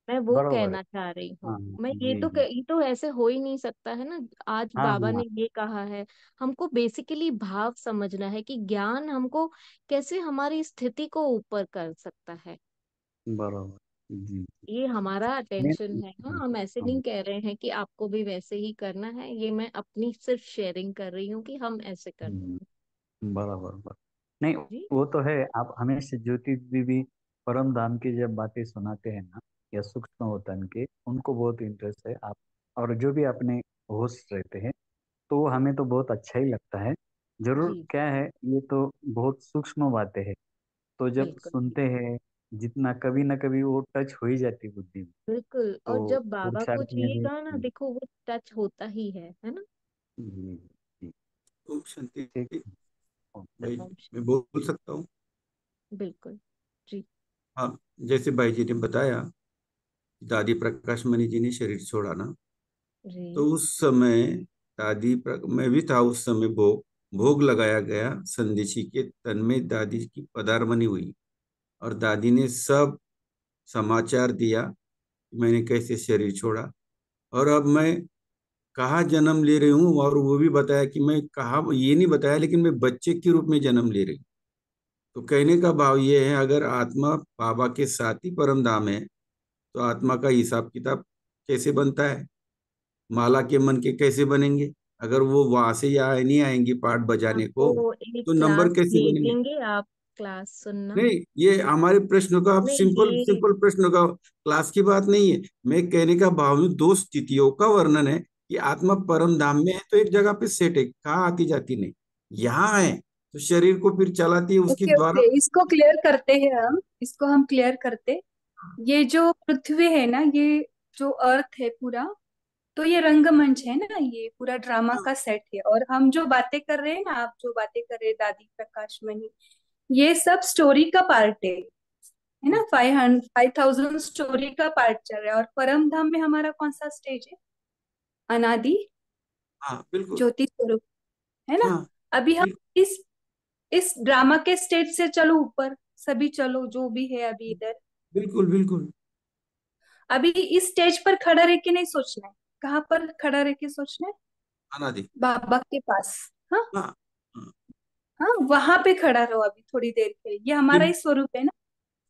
मैं वो कहना चाह रही हूँ। हाँ मैं ये तो ये तो ऐसे हो ही नहीं सकता है ना? आज हाँ बाबा ने ये कहा है हमको बेसिकली भाव समझना है कि ज्ञान हमको कैसे हमारी स्थिति को ऊपर कर सकता है। बरोबर। ये हमारा अटेंशन है हाँ हाँ हम ऐसे हाँ, नहीं कह रहे हैं कि आपको भी वैसे ही करना है ये मैं अपनी सिर्फ़ शेयरिंग कर रही हूँ कि हम ऐसे करते हम्म, हैं। बराबर बराबर। नहीं जी। वो तो है आप हमेशा ज्योति दीदी परम धाम की जब बातें सुनाते हैं ना या सूक्ष्म होतन के उनको बहुत इंटरेस्ट है आप और जो भी अपने होस्ट रहते हैं तो हमें तो बहुत अच्छा ही लगता है। ज़रूर जी। क्या है ये तो बहुत सूक्ष्म बातें हैं। तो जब सुनते हैं जितना कभी ना कभी वो टच हो ही जाती बुद्धि में। बिल्कुल और तो जब बाबा को पुरुषार्थ में भी चाहिएगा ना देखो वो टच होता ही है है ना? जी जी। ओम शांति ठीक भाई ओम मैं बोल सकता हूँ? बिल्कुल जी। हाँ जैसे भाई जी ने बताया दादी प्रकाश मणि जी ने शरीर छोड़ा ना जी। तो उस समय दादी प्र... मैं भी था उस समय भोग भोग लगाया गया संदेशी के तन में दादी की पदारमनी हुई। और दादी ने सब समाचार दिया। मैंने कैसे शरीर छोड़ा? और अब मैं कहाँ जन्म ले रही हूँ? और वो भी बताया कि मैं कहा ये नहीं बताया लेकिन मैं बच्चे के रूप में जन्म ले रही हूँ। तो कहने का भाव ये है अगर आत्मा बाबा के साथ ही परम धाम है तो आत्मा का हिसाब किताब कैसे बनता है? माला के मन के कैसे बनेंगे? अगर वो वहाँ से यहाँ नहीं आएँगी पाठ बजाने को तो नंबर कैसे बनेंगे? आप? क्लास सुनना। नहीं ये हमारे प्रश्न का सिंपल सिंपल प्रश्न का क्लास की बात नहीं है। मैं कहने का भाव में दो स्थितियों का वर्णन है कि आत्मा परम धाम में है तो एक जगह पे सेट है कहाँ आती जाती नहीं। यहाँ है तो शरीर को फिर चलाती है उसके द्वारा इसको क्लियर करते हैं हम इसको हम क्लियर करते। ये जो पृथ्वी है ना ये जो अर्थ है पूरा तो ये रंगमंच है ना ये पूरा ड्रामा का सेट है। और हम जो बातें कर रहे हैं ना आप जो बातें कर रहे हैं दादी प्रकाश मणि ये सब स्टोरी का पार्ट है। है ना? Five hundred five thousand story का पार्ट चल रहा है। और परम धाम में हमारा कौन सा स्टेज है? अनादि? हाँ बिल्कुल। ज्योति स्वरूप। है ना? हाँ अभी हम इस इस ड्रामा के स्टेज से चलो ऊपर। सभी चलो जो भी है अभी इधर। बिल्कुल बिल्कुल। अभी इस स्टेज पर खड़ा रह के नहीं सोचना है। कहाँ पर खड़ा रह के सोचना है? अनादि। बाबा के पास। हाँ? हाँ, हाँ वहाँ पे खड़ा रहो अभी थोड़ी देर के लिए। ये हमारा ही स्वरूप है ना?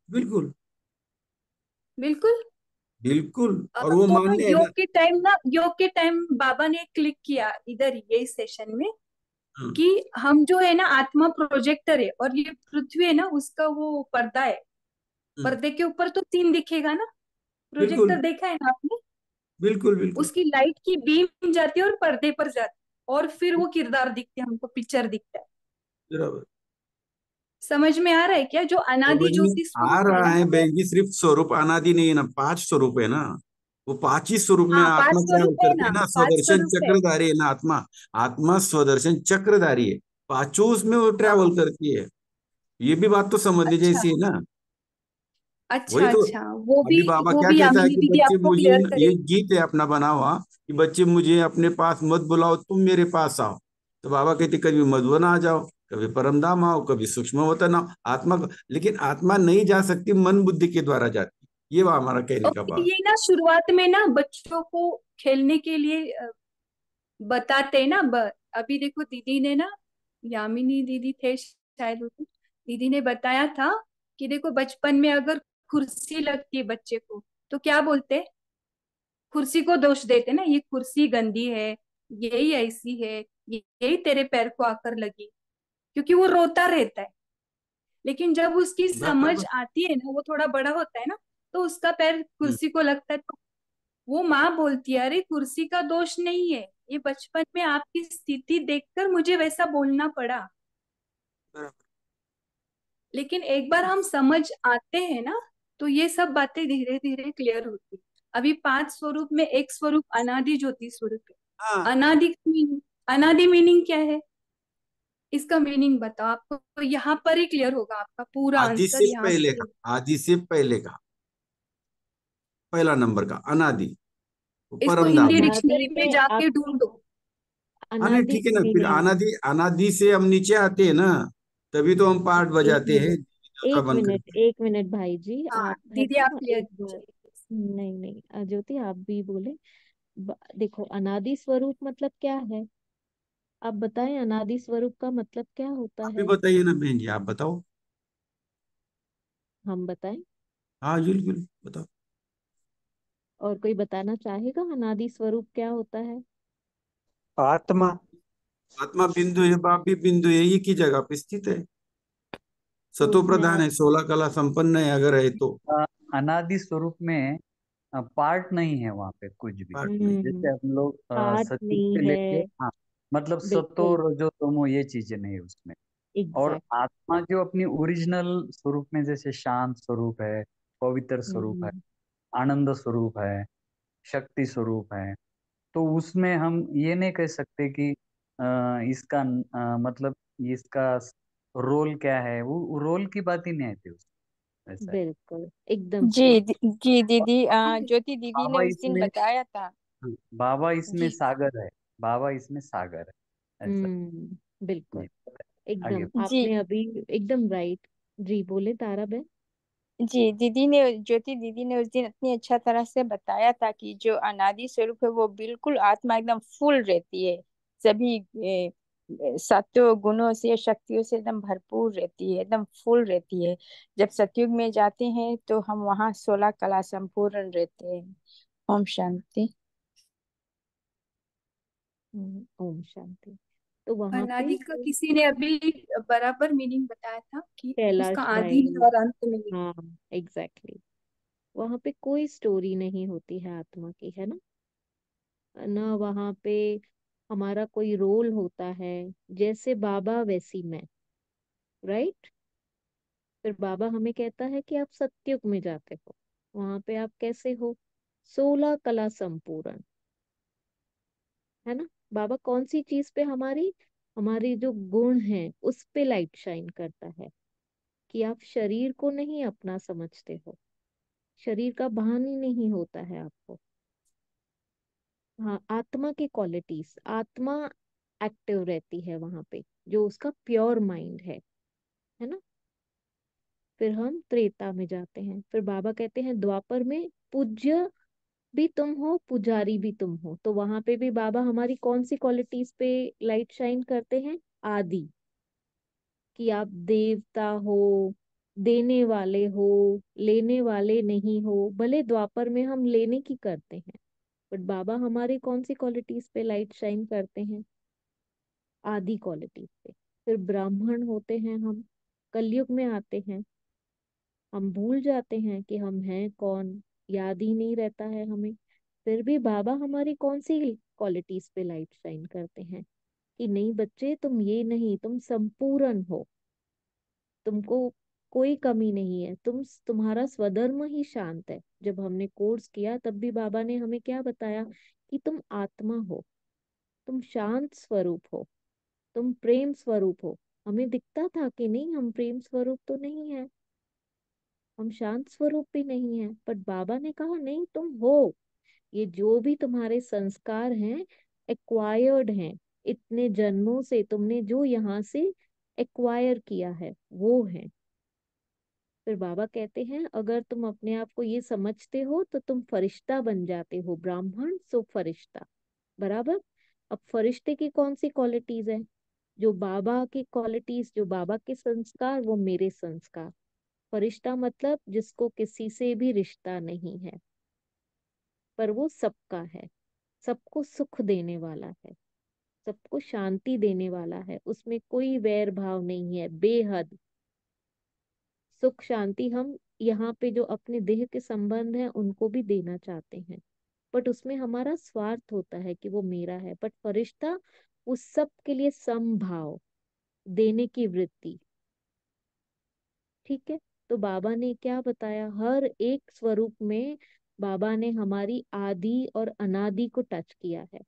बिल्कुल। बिल्कुल। बिल्कुल और वो तो मान ले योग के टाइम ना योग के टाइम बाबा ने क्लिक किया इधर ये सेशन में हाँ, कि हम जो है ना आत्मा प्रोजेक्टर है और ये पृथ्वी है ना उसका वो पर्दा है। हम्म, पर्दे के ऊपर तो तीन दिखेगा ना? प्रोजेक्टर देखा है ना आपने? बिल्कुल बिल्कुल। उसकी लाइट की बीम जाती है और पर्दे पर जाती है और फिर वो किरदार दिखते हैं हमको पिक्चर दिखता है। बराबर। समझ में आ रहा है क्या? जो अनादि समझ ज्योति आ है रहा है बहन जी सिर्फ़ स्वरूप अनादि नहीं है ना पाँच स्वरूप है ना। वो पाँच ही स्वरूप में हाँ आत्मा है करती है ना स्वदर्शन चक्रधारी है ना आत्मा। आत्मा स्वदर्शन चक्रधारी है। पाँचों उसमें वो हाँ। ट्रैवल करती है। ये भी बात तो समझने अच्छा। जैसी है ना। अच्छा तो अच्छा। वो भी बाबा वो क्या भी कहता है कि बच्चे मुझे ये गीत है अपना बना हुआ कि बच्चे मुझे अपने पास मत बुलाओ तुम मेरे पास आओ। तो बाबा कहते कभी मधुबन आ जाओ। कभी परमधाम आओ कभी सूक्ष्म वतन आओ आत्मा लेकिन आत्मा नहीं जा सकती मन बुद्धि के द्वारा जाती ये वो हमारा कहने का बात ये ना शुरुआत में ना बच्चों को खेलने के लिए बताते ना ब, अभी देखो दीदी ने ना यामिनी दीदी थे शायद दीदी ने बताया था कि देखो बचपन में अगर कुर्सी लगती है बच्चे को तो क्या बोलते कुर्सी को दोष देते ना ये कुर्सी गंदी है यही ऐसी है यही तेरे पैर को आकर लगी। क्योंकि वो रोता रहता है। लेकिन जब उसकी समझ आती है ना वो थोड़ा बड़ा होता है ना तो उसका पैर कुर्सी को लगता है तो वो माँ बोलती है अरे कुर्सी का दोष नहीं है। ये बचपन में आपकी स्थिति देखकर मुझे वैसा बोलना पड़ा। लेकिन एक बार हम समझ आते हैं ना तो ये सब बातें धीरे धीरे क्लियर होती है। अभी पाँच स्वरूप में एक स्वरूप अनादि ज्योति स्वरूप है। हाँ। अनादि अनादि मीनिंग क्या है? इसका मीनिंग बताओ आपको तो यहाँ पर ही क्लियर होगा आपका पूरा आदि से पहले का आदि से पहले का। पहला नंबर का अनादि। वो इसको हिंदी डिक्शनरी में जाके ढूंढो। अनादि ठीक है ना फिर अनादि अनादि से हम नीचे आते हैं ना तभी तो हम पाठ एक बजाते हैं। एक मिनट एक मिनट भाई जी हाँ आप दीदी आप क्लियर नहीं नहीं ज्योति आप भी बोले। देखो अनादि स्वरूप मतलब क्या है? आप बताएँ अनादि स्वरूप का मतलब क्या होता आप भी है? बताइए ना बहन जी आप बताओ। हम बताएँ? हाँ बिल्कुल बताओ। और कोई बताना चाहेगा अनादि स्वरूप क्या होता है? आत्मा। आत्मा बिंदु है बाप भी बिंदु है एक ही जगह पे स्थित है। तो सतो प्रधान आप है सोलह कला संपन्न है अगर है तो। अनादि स्वरूप में पार्ट नहीं है वहाँ पे कुछ भी। नहीं हम्म जैसे हम लोग पार्ट नहीं से लेके है। हाँ मतलब सतो रजो तमो ये चीज़ें नहीं है उसमें। और आत्मा जो अपनी ओरिजिनल स्वरूप में जैसे शांत स्वरूप है पवित्र स्वरूप है हम्म। आनंद स्वरूप है शक्ति स्वरूप है तो उसमें हम ये नहीं कह सकते कि इसका मतलब इसका रोल क्या है वो रोल की बात ही नहीं आती उसमें बिल्कुल एकदम जी जी दीदी ज्योति दीदी ने उस दिन बताया था। बाबा इसमें सागर है। बाबा इसमें सागर है हम्म बिल्कुल। एकदम जी। आपने अभी एकदम राइट जी बोले तारा बहन। जी दीदी ने ज्योति दीदी ने उस दिन इतनी अच्छा तरह से बताया था कि जो अनादि स्वरूप है वो बिल्कुल आत्मा एकदम फुल रहती है। सभी ए, ए, गुणों से शक्तियों से एकदम भरपूर रहती है एकदम फुल रहती है। जब सतयुग में जाते हैं तो हम वहाँ सोलह कला संपूर्ण रहते हैं। ओम शांति। हम्म, ओम शांति। तो वहाँ पे अनादि का किसी ने अभी बराबर मीनिंग बताया था कि कैलाश उसका आदि भाई नहीं और अंत नहीं है हाँ एग्जैक्टली वहाँ पे कोई स्टोरी नहीं होती है आत्मा की है ना? ना वहाँ पे हमारा कोई रोल होता है जैसे बाबा वैसी मैं राइट फिर बाबा हमें कहता है कि आप सत्युग में जाते हो वहाँ पे आप कैसे हो? सोलह कला संपूर्ण है ना? बाबा कौन सी चीज़ पे हमारी हमारी जो गुण है, उस पे लाइट शाइन करता है? कि आप शरीर को नहीं अपना समझते हो। शरीर का भान ही नहीं होता है आपको। हाँ आत्मा की क्वालिटीज आत्मा एक्टिव रहती है वहाँ पे, जो उसका प्योर माइंड है। है ना? फिर हम त्रेता में जाते हैं। फिर बाबा कहते हैं, द्वापर में पूज्य भी तुम हो, पुजारी भी तुम हो। तो वहाँ पे भी बाबा हमारी कौन सी क्वालिटीज पे लाइट शाइन करते हैं? आदि। कि आप देवता हो, देने वाले हो, लेने वाले नहीं हो, भले द्वापर में हम लेने की करते हैं बट बाबा हमारी कौन सी क्वालिटीज पे लाइट शाइन करते हैं? आदि क्वालिटीज पे। फिर ब्राह्मण होते हैं हम, कलयुग में आते हैं। हम भूल जाते हैं कि हम हैं कौन? याद ही नहीं रहता है हमें। फिर भी बाबा हमारी कौन सी क्वालिटीज पे लाइट शाइन करते हैं? कि नहीं बच्चे, तुम ये नहीं, तुम संपूर्ण हो। तुमको कोई कमी नहीं है। तुम तुम्हारा स्वधर्म ही शांत है। जब हमने कोर्स किया, तब भी बाबा ने हमें क्या बताया? कि तुम आत्मा हो। तुम शांत स्वरूप हो। तुम प्रेम स्वरूप हो। हमें दिखता था कि नहीं, हम प्रेम स्वरूप तो नहीं है। हम शांत स्वरूप भी नहीं है बट बाबा ने कहा, नहीं, तुम हो। ये जो भी तुम्हारे संस्कार हैं एक्वायर्ड हैं, इतने जन्मों से तुमने जो यहाँ से एक्वायर किया है, वो है। फिर बाबा कहते हैं, अगर तुम अपने आप को ये समझते हो तो तुम फरिश्ता बन जाते हो, ब्राह्मण सो फरिश्ता। बराबर? अब फरिश्ते की कौन सी क्वालिटीज है? जो बाबा की क्वालिटीज जो बाबा के संस्कार, वो मेरे संस्कार। फरिश्ता मतलब जिसको किसी से भी रिश्ता नहीं है, पर वो सबका है, सबको सुख देने वाला है, सबको शांति देने वाला है, उसमें कोई वैर भाव नहीं है, बेहद। सुख शांति हम यहाँ पे जो अपने देह के संबंध है, उनको भी देना चाहते हैं, बट उसमें हमारा स्वार्थ होता है कि वो मेरा है, बट फरिश्ता उस सब के लिए समभाव, देने की वृत्ति। ठीक है? तो बाबा ने क्या बताया? हर एक स्वरूप में बाबा ने हमारी आदि और अनादि को टच किया है।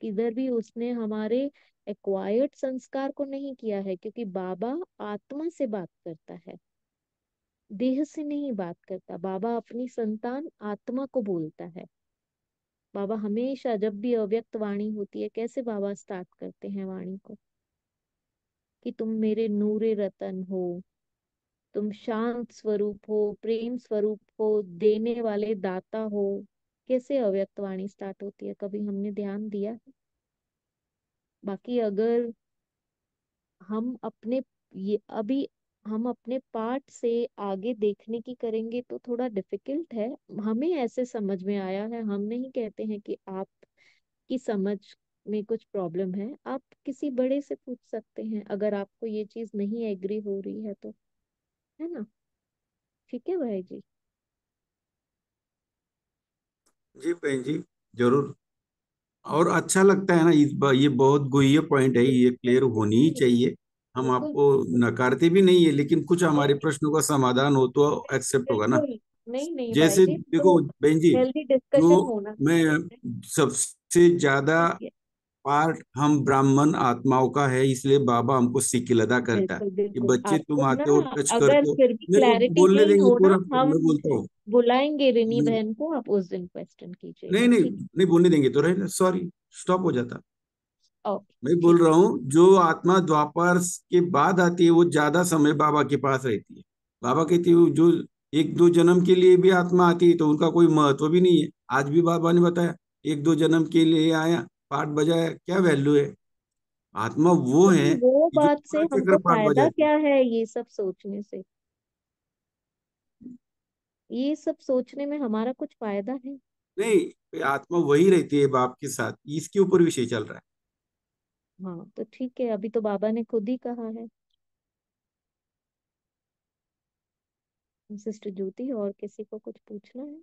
किधर भी उसने हमारे एक्वायर्ड संस्कार को नहीं किया है, क्योंकि बाबा आत्मा से बात करता है। देह से नहीं बात करता, बाबा अपनी संतान आत्मा को बोलता है। बाबा हमेशा जब भी अव्यक्त वाणी होती है, कैसे बाबा स्टार्ट करते हैं वाणी को? कि तुम मेरे नूरे रतन हो तुम शांत स्वरूप हो, प्रेम स्वरूप हो, देने वाले दाता हो। कैसे अव्यक्त वाणी स्टार्ट होती है? कभी हमने ध्यान दिया? है बाकी अगर हम अपने, ये अभी हम अपने पार्ट से आगे देखने की करेंगे तो थोड़ा डिफ़िकल्ट है। हमें ऐसे समझ में आया है। हम नहीं कहते हैं कि आप की समझ में कुछ प्रॉब्लम है। आप किसी बड़े से पूछ सकते हैं। अगर आपको ये चीज़ नहीं एग्री हो रही है तो। है ना? ठीक है भाई जी। जी बहन जी ज़रूर। और अच्छा लगता है ना इस बार ये बहुत गुह्य पॉइंट है ये क्लियर होनी ही चाहिए। हम बिल्कुल। आपको नकारते भी नहीं है लेकिन कुछ हमारे नहीं प्रश्नों का समाधान हो तो एक्सेप्ट होगा ना। बिल्कुल। नहीं नहीं भाई जैसे जी देखो तो बहन जी हेल्दी डिस्कशन जो होना मैं चाहिए। सबसे ज़्यादा पार्ट हम ब्राह्मण आत्माओं का है इसलिए बाबा हमको सिकिल अदा करता है कि बच्चे तुम आते हो टच अगर करते हो फिर भी मेरे को क्लैरिटी बोलने देंगे पूरा हम मैं बोलता हूँ। बुलाएँगे रिनी बहन को आप उस दिन क्वेश्चन कीजिए नहीं नहीं नहीं बोलने देंगे तो रहे सॉरी स्टॉप हो जाता। मैं बोल रहा हूँ जो आत्मा द्वापर के बाद आती है वो ज़्यादा समय बाबा के पास रहती है। बाबा कहती है जो एक दो जन्म के लिए भी आत्मा आती है तो उनका कोई महत्व भी नहीं है। आज भी बाबा ने बताया एक दो जन्म के लिए आया पाठ बजाया क्या वैल्यू है? आत्मा वो है वो बात से हमको फ़ायदा क्या है ये सब सोचने से? ये सब सोचने में हमारा कुछ फ़ायदा है? नहीं आत्मा वही रहती है बाप के साथ इसके ऊपर विषय चल रहा है। हाँ तो ठीक है अभी तो बाबा ने खुद ही कहा है। सिस्टर ज्योति और किसी को कुछ पूछना है?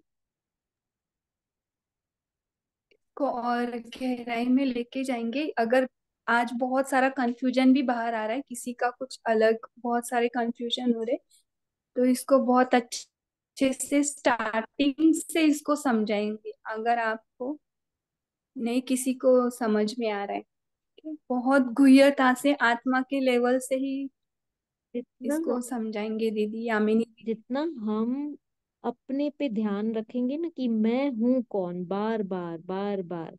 को और गहराई में लेके जाएँगे। अगर आज बहुत सारा कंफ्यूजन भी बाहर आ रहा है किसी का कुछ अलग बहुत सारे कंफ्यूजन हो रहे तो इसको बहुत अच्छे से स्टार्टिंग से इसको समझाएँगे अगर आपको नहीं किसी को समझ में आ रहा है। बहुत गुह्यता से आत्मा के लेवल से ही इसको समझाएँगे दीदी यामिनी जितना हम अपने पे ध्यान रखेंगे ना कि मैं हूँ कौन? बार बार बार बार।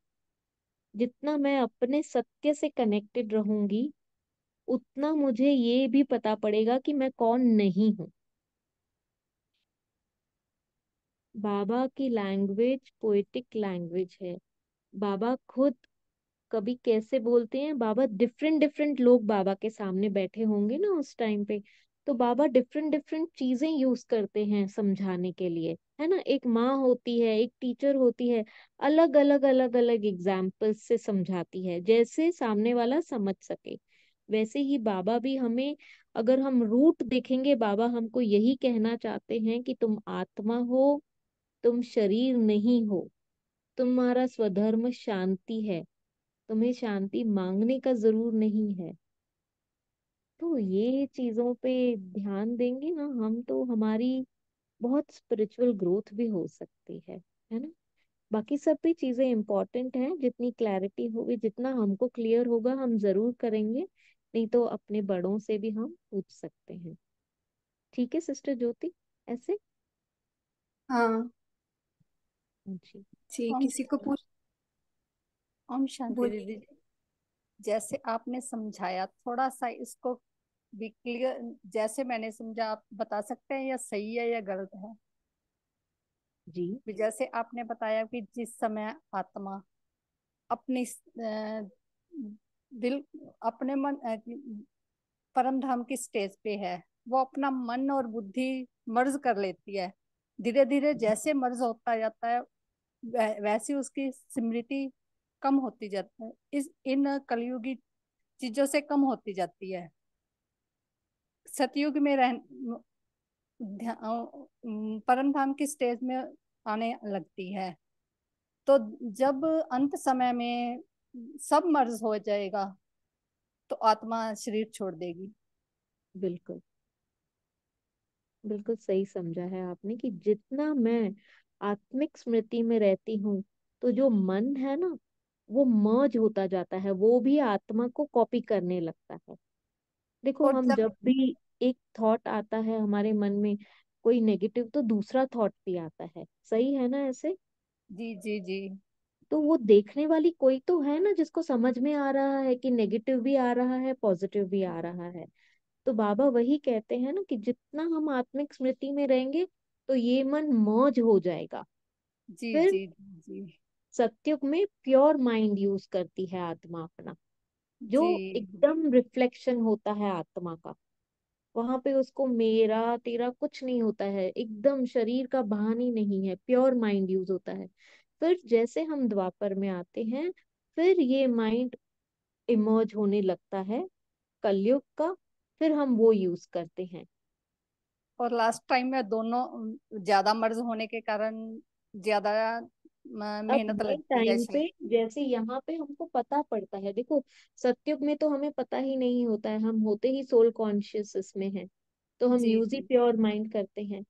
जितना मैं अपने सत्य से कनेक्टेड रहूँगी, उतना मुझे ये भी पता पड़ेगा कि मैं कौन नहीं हूँ। बाबा की लैंग्वेज पोएटिक लैंग्वेज है। बाबा खुद कभी कैसे बोलते हैं? बाबा डिफरेंट डिफरेंट लोग बाबा के सामने बैठे होंगे ना उस टाइम पे। तो बाबा डिफरेंट डिफरेंट चीज़ें यूज़ करते हैं समझाने के लिए, है ना? एक माँ होती है, एक टीचर होती है, अलग अलग अलग अलग एग्जाम्पल्स से समझाती है, जैसे सामने वाला समझ सके। वैसे ही बाबा भी हमें, अगर हम रूट देखेंगे, बाबा हमको यही कहना चाहते हैं कि तुम आत्मा हो, तुम शरीर नहीं हो, तुम्हारा स्वधर्म शांति है, तुम्हें शांति मांगने का ज़रूर नहीं है। तो ये चीज़ों पे ध्यान देंगे ना हम तो हमारी बहुत स्पिरिचुअल ग्रोथ भी हो सकती है है ना? बाकी सब भी चीज़ें इंपॉर्टेंट हैं जितनी क्लैरिटी होगी जितना हमको क्लियर होगा हम ज़रूर करेंगे नहीं तो अपने बड़ों से भी हम पूछ सकते हैं। ठीक है सिस्टर ज्योति? ऐसे? हाँ। जी। जी ओम किसी को पूछ ओम शांति बोलिए दीदी। जैसे आपने समझाया थोड़ा सा इसको भी क्लियर जैसे मैंने समझा आप बता सकते हैं या सही है या गलत है? जी। जैसे आपने बताया कि जिस समय आत्मा अपनी दिल अपने मन परम धाम की स्टेज पे है वो अपना मन और बुद्धि मर्ज कर लेती है। धीरे धीरे जैसे मर्ज होता जाता है वैसी उसकी स्मृति कम होती जाती है, इस, इन कलयुगी चीज़ों से कम होती जाती है। सतयुग में रह परम धाम की स्टेज में आने लगती है। तो जब अंत समय में सब मर्ज हो जाएगा तो आत्मा शरीर छोड़ देगी। बिल्कुल। बिल्कुल सही समझा है आपने कि जितना मैं आत्मिक स्मृति में रहती हूँ तो जो मन है ना वो मर्ज होता जाता है वो भी आत्मा को कॉपी करने लगता है। देखो और हम जब जब भी एक थॉट आता है हमारे मन में कोई नेगेटिव तो दूसरा थॉट भी आता है। सही है ना ऐसे? जी जी जी। तो वो देखने वाली कोई तो है ना जिसको समझ में आ रहा है कि नेगेटिव भी आ रहा है पॉजिटिव भी आ रहा है। तो बाबा वही कहते हैं ना कि जितना हम आत्मिक स्मृति में रहेंगे तो ये मन मौज हो जाएगा। जी फिर जी जी। सत्युग में प्योर माइंड यूज़ करती है आत्मा अपना। जो एकदम रिफ्लेक्शन होता है आत्मा का वहाँ पे उसको मेरा तेरा कुछ नहीं होता है एकदम शरीर का भान ही नहीं है प्योर माइंड यूज़ होता है। फिर जैसे हम द्वापर में आते हैं फिर ये माइंड इमर्ज होने लगता है कलयुग का फिर हम वो यूज़ करते हैं। और लास्ट टाइम में दोनों ज़्यादा मर्ज होने के कारण ज़्यादा मेहनत टाइम पे जैसे यहाँ पे हमको पता पड़ता है। देखो सतयुग में तो हमें पता ही नहीं होता है। हम होते ही सोल कॉन्शियस में हैं। तो हम यूज़ ही प्योर माइंड करते हैं।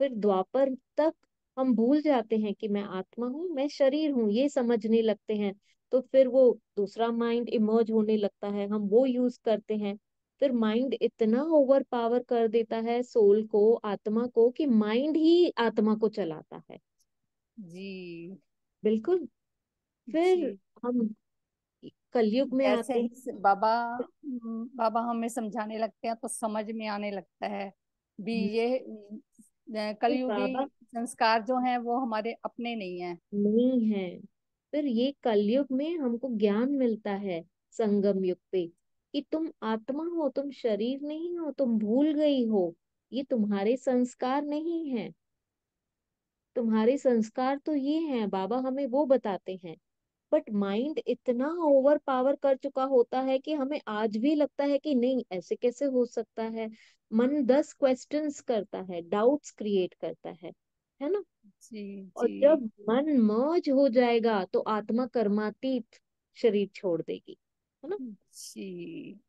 फिर द्वापर तक हम भूल जाते हैं कि मैं आत्मा हूँ मैं शरीर हूँ ये समझने लगते हैं। तो फिर वो दूसरा माइंड इमर्ज होने लगता है। हम वो यूज़ करते हैं। फिर माइंड इतना ओवर पावर कर देता है सोल को आत्मा को कि माइंड ही आत्मा को चलाता है। जी। बिल्कुल। फिर जी। हम कलयुग में जैसे आते ही हैं। बाबा हम्म, बाबा हमें समझाने लगते हैं तो समझ में आने लगता है। भी ये अ, कलयुगी बाबा संस्कार जो हैं वो हमारे अपने नहीं है। नहीं है। फिर ये कलयुग में हमको ज्ञान मिलता है संगम युग पे कि तुम आत्मा हो तुम शरीर नहीं हो तुम भूल गई हो ये तुम्हारे संस्कार नहीं है। तुम्हारे संस्कार तो ये हैं बाबा हमें वो बताते हैं। बट माइंड इतना ओवर पावर कर चुका होता है कि हमें आज भी लगता है कि नहीं ऐसे कैसे हो सकता है? मन दस क्वेश्चंस करता है डाउट्स क्रिएट करता है है ना? जी और जी। जब मन मर्ज हो जाएगा तो आत्मा कर्मातीत शरीर छोड़ देगी है ना? जी।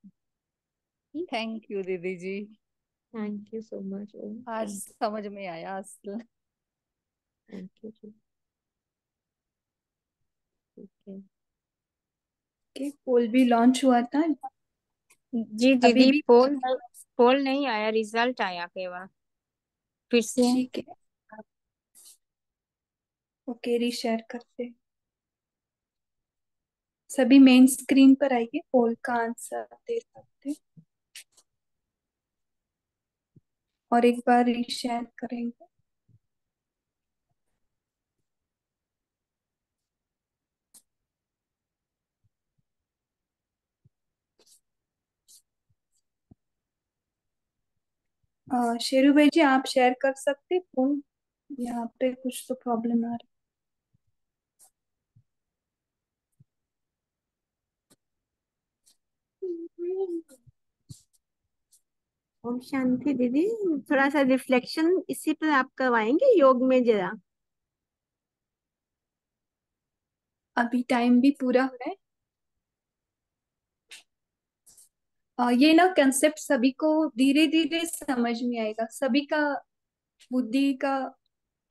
थैंक यू दीदी जी। थैंक यू सो मच आज समझ में आया असल। थैंक यू जी ठीक है के पोल भी लॉन्च हुआ था। जी अभी दीदी भी पोल पोल नहीं आया रिज़ल्ट आया केवल फिर से। ठीक है। ओके रीशेयर करते। सभी मेन स्क्रीन पर आइए पोल का आंसर दे सकते। और एक बार रीशेयर करेंगे। शेरू भाई जी आप शेयर कर सकते फ़ोन यहाँ पे कुछ तो प्रॉब्लम आ रही ओम शांति दीदी थोड़ा सा रिफ्लेक्शन इसी पर आप करवाएँगे योग में जरा? अभी टाइम भी पूरा हो रहा है अ, ये ना कंसेप्ट सभी को धीरे धीरे समझ में आएगा। सभी का बुद्धि का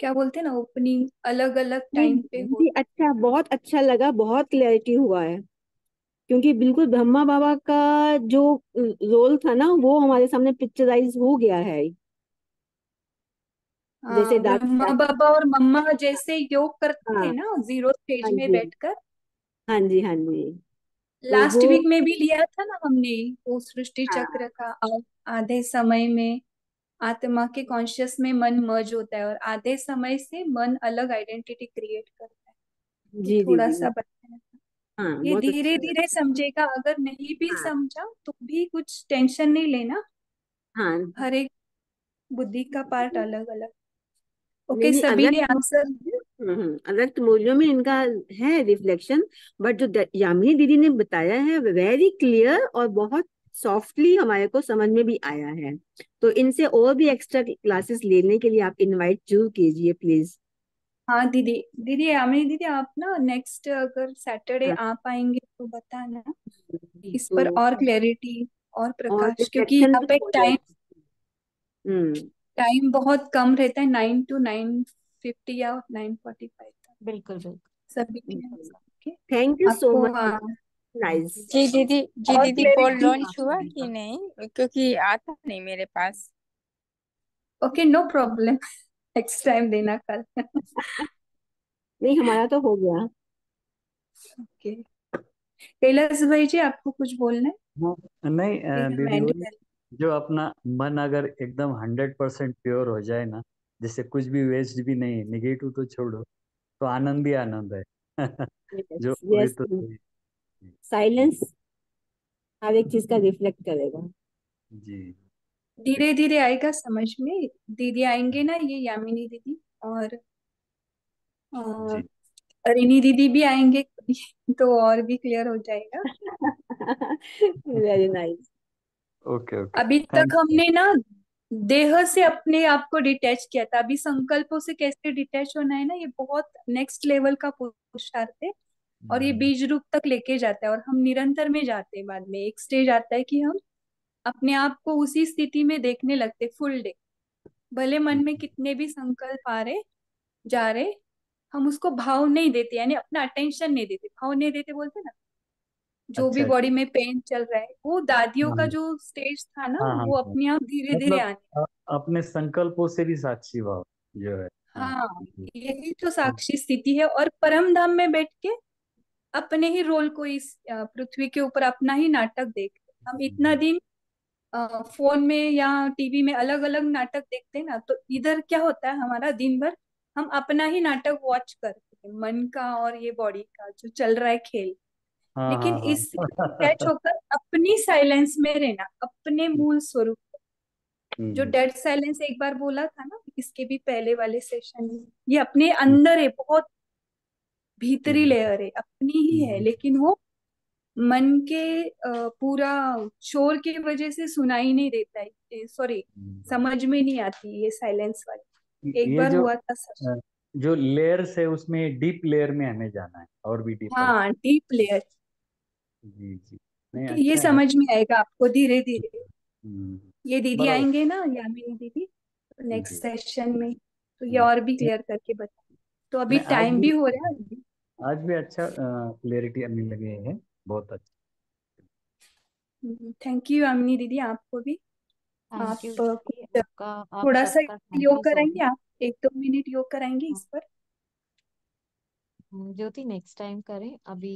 क्या बोलते हैं ना ओपनिंग अलग अलग टाइम पे हो। अच्छा बहुत अच्छा लगा बहुत क्लैरिटी हुआ है। क्योंकि बिल्कुल ब्रह्मा बाबा का जो रोल था ना वो हमारे सामने पिक्चराइज हो गया है। जैसे हाँ ब्रह्मा दादा बाबा और मम्मा जैसे योग करते हाँ थे ना ज़ीरो स्टेज हाँ में जी। बैठकर। हाँ जी हाँ जी। लास्ट वीक में भी लिया था ना हमने वो सृष्टि हाँ। चक्र का आधे समय में आत्मा के कॉन्शियस में मन मर्ज होता है और आधे समय से मन अलग आइडेंटिटी क्रिएट करता है। जी थोड़ा सा बताया हाँ ये बहुत धीरे अच्छा धीरे समझेगा अगर नहीं भी हाँ। समझा तो भी कुछ टेंशन नहीं लेना। हाँ। हर एक बुद्धि का पार्ट अलग अलग ओके सभी ने आंसर हम्म हम्म, मूल्यों में इनका है रिफ्लेक्शन बट जो यामिनी दीदी ने बताया है वेरी क्लियर और बहुत सॉफ्टली हमारे को समझ में भी आया है। तो इनसे और भी एक्स्ट्रा क्लासेस लेने के लिए आप इनवाइट ज़रूर कीजिए प्लीज़ हाँ दीदी दीदी यामिनी दीदी आप ना नेक्स्ट अगर सैटरडे हाँ। आ पाएँगे तो बताना इस तो पर और क्लैरिटी और प्रकाश और क्योंकि यहाँ पे टाइम हम्म। टाइम बहुत कम रहता है नाइन टू नाइन फिफ्टी या नाइन फोर्टी फाइव तक। बिल्कुल बिल्कुल। सभी थैंक यू सो आपको मच नाइस जी दीदी जी दीदी क्लैरिटी लॉन्च हुआ कि नहीं? क्योंकि आता नहीं मेरे पास। Okay no problem next time देना कल। नहीं हमारा तो हो गया। ओके कैलाश भाई जी आपको कुछ बोलना है? हाँ, नहीं दीदी जो अपना मन अगर एकदम हंड्रेड परसेंट प्योर हो जाए ना जैसे कुछ भी वेस्ट भी नहीं है निगेटिव तो छोड़ो। तो आनंद ही आनंद है। जो यस तो साइलेंस हर एक चीज़ का रिफ्लेक्ट करेगा। जी। धीरे धीरे आएगा समझ में। दीदी आएँगे ना ये यामिनी दीदी और अ, रिनी दीदी भी आएँगे तो और भी क्लियर हो जाएगा। वेरी नाइस ओके ओके अभी तक हमने ना देह से अपने आप को डिटैच किया था। अभी संकल्पों से कैसे डिटैच होना है ना ये बहुत नेक्स्ट लेवल का पुरुषार्थ है और ये बीज रूप तक लेके जाता है और हम निरंतर में जाते हैं बाद में। एक स्टेज आता है कि हम अपने आप को उसी स्थिति में देखने लगते फुल डे भले मन में कितने भी संकल्प आ रहे जा रहे हम उसको भाव नहीं देते यानी अपना अटेंशन नहीं देते। भाव नहीं देते बोलते ना जो भी अच्छा बॉडी अच्छा में पेन चल रहा है वो दादियों का हाँ। जो स्टेज था ना हाँ हाँ वो। अपने आप धीरे धीरे मतलब आने अपने संकल्पों से भी साक्षी भाव जो है। हाँ हाँ यही तो साक्षी स्थिति है और परम धाम में बैठ के अपने ही रोल को इस पृथ्वी के ऊपर अपना ही नाटक देख हम इतना दिन फ़ोन में या टीवी में अलग अलग नाटक देखते हैं ना तो इधर क्या होता है हमारा दिन भर हम अपना ही नाटक वॉच करते हैं मन का और ये बॉडी का जो चल रहा है खेल। हाँ लेकिन हाँ। इस अटैच होकर अपनी साइलेंस में रहना अपने मूल स्वरूप जो हम्म, डेड साइलेंस एक बार बोला था ना इसके भी पहले वाले सेशन में ये अपने अंदर है बहुत भीतरी हम्म, लेयर है अपनी ही है हम्म, लेकिन वो मन के पूरा शोर की वजह से सुनाई नहीं देता है। सॉरी हम्म। समझ में नहीं आती ये साइलेंस वाली। एक बार हुआ था सर जो लेयर्स है उसमें डीप लेयर में हमें जाना है और भी डीपर हाँ डीप लेयर जी जी। नहीं ओके ये अच्छा है। समझ में आएगा आपको धीरे धीरे हम्म, ये दीदी बराबर। आएँगे ना यामिनी दीदी नेक्स्ट जी। सेशन में। तो ये हम्म। और भी क्लियर करके बता तो अभी नहीं आज टाइम भी भी हो रहा है आज भी अच्छा क्लियरिटी हमें लगे है बहुत अच्छा थैंक यू यामिनी दीदी आपको भी। थैंक आप यू अ, दीदी। कुछ आपका आप थोड़ा सा सबका थैंक योग सो कराएँगे मच आप? एक दो मिनट योग कराएँगे इस पर। ज्योति नेक्स्ट टाइम करें अभी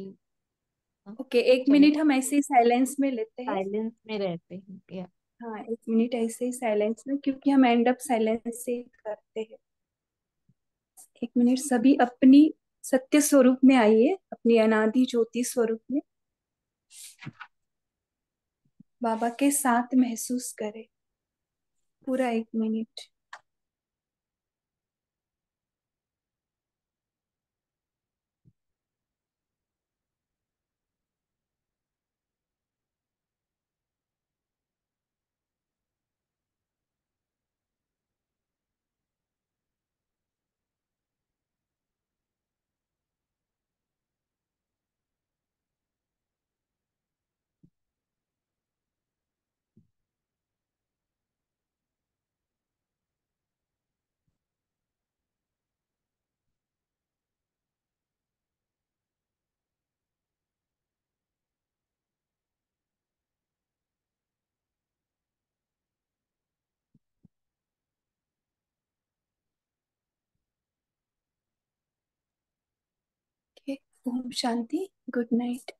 ओके okay, एक मिनट हम ऐसे ही साइलेंस में लेते हैं। साइलेंस में रहते हैं या। हाँ एक मिनट ऐसे ही साइलेंस में क्योंकि हम एंड अप साइलेंस से करते हैं। एक मिनट सभी अपनी सत्य स्वरूप में आइए अपनी अनादि ज्योति स्वरूप में। बाबा के साथ महसूस करें। पूरा एक मिनट ओके ओम शांति गुड नाइट।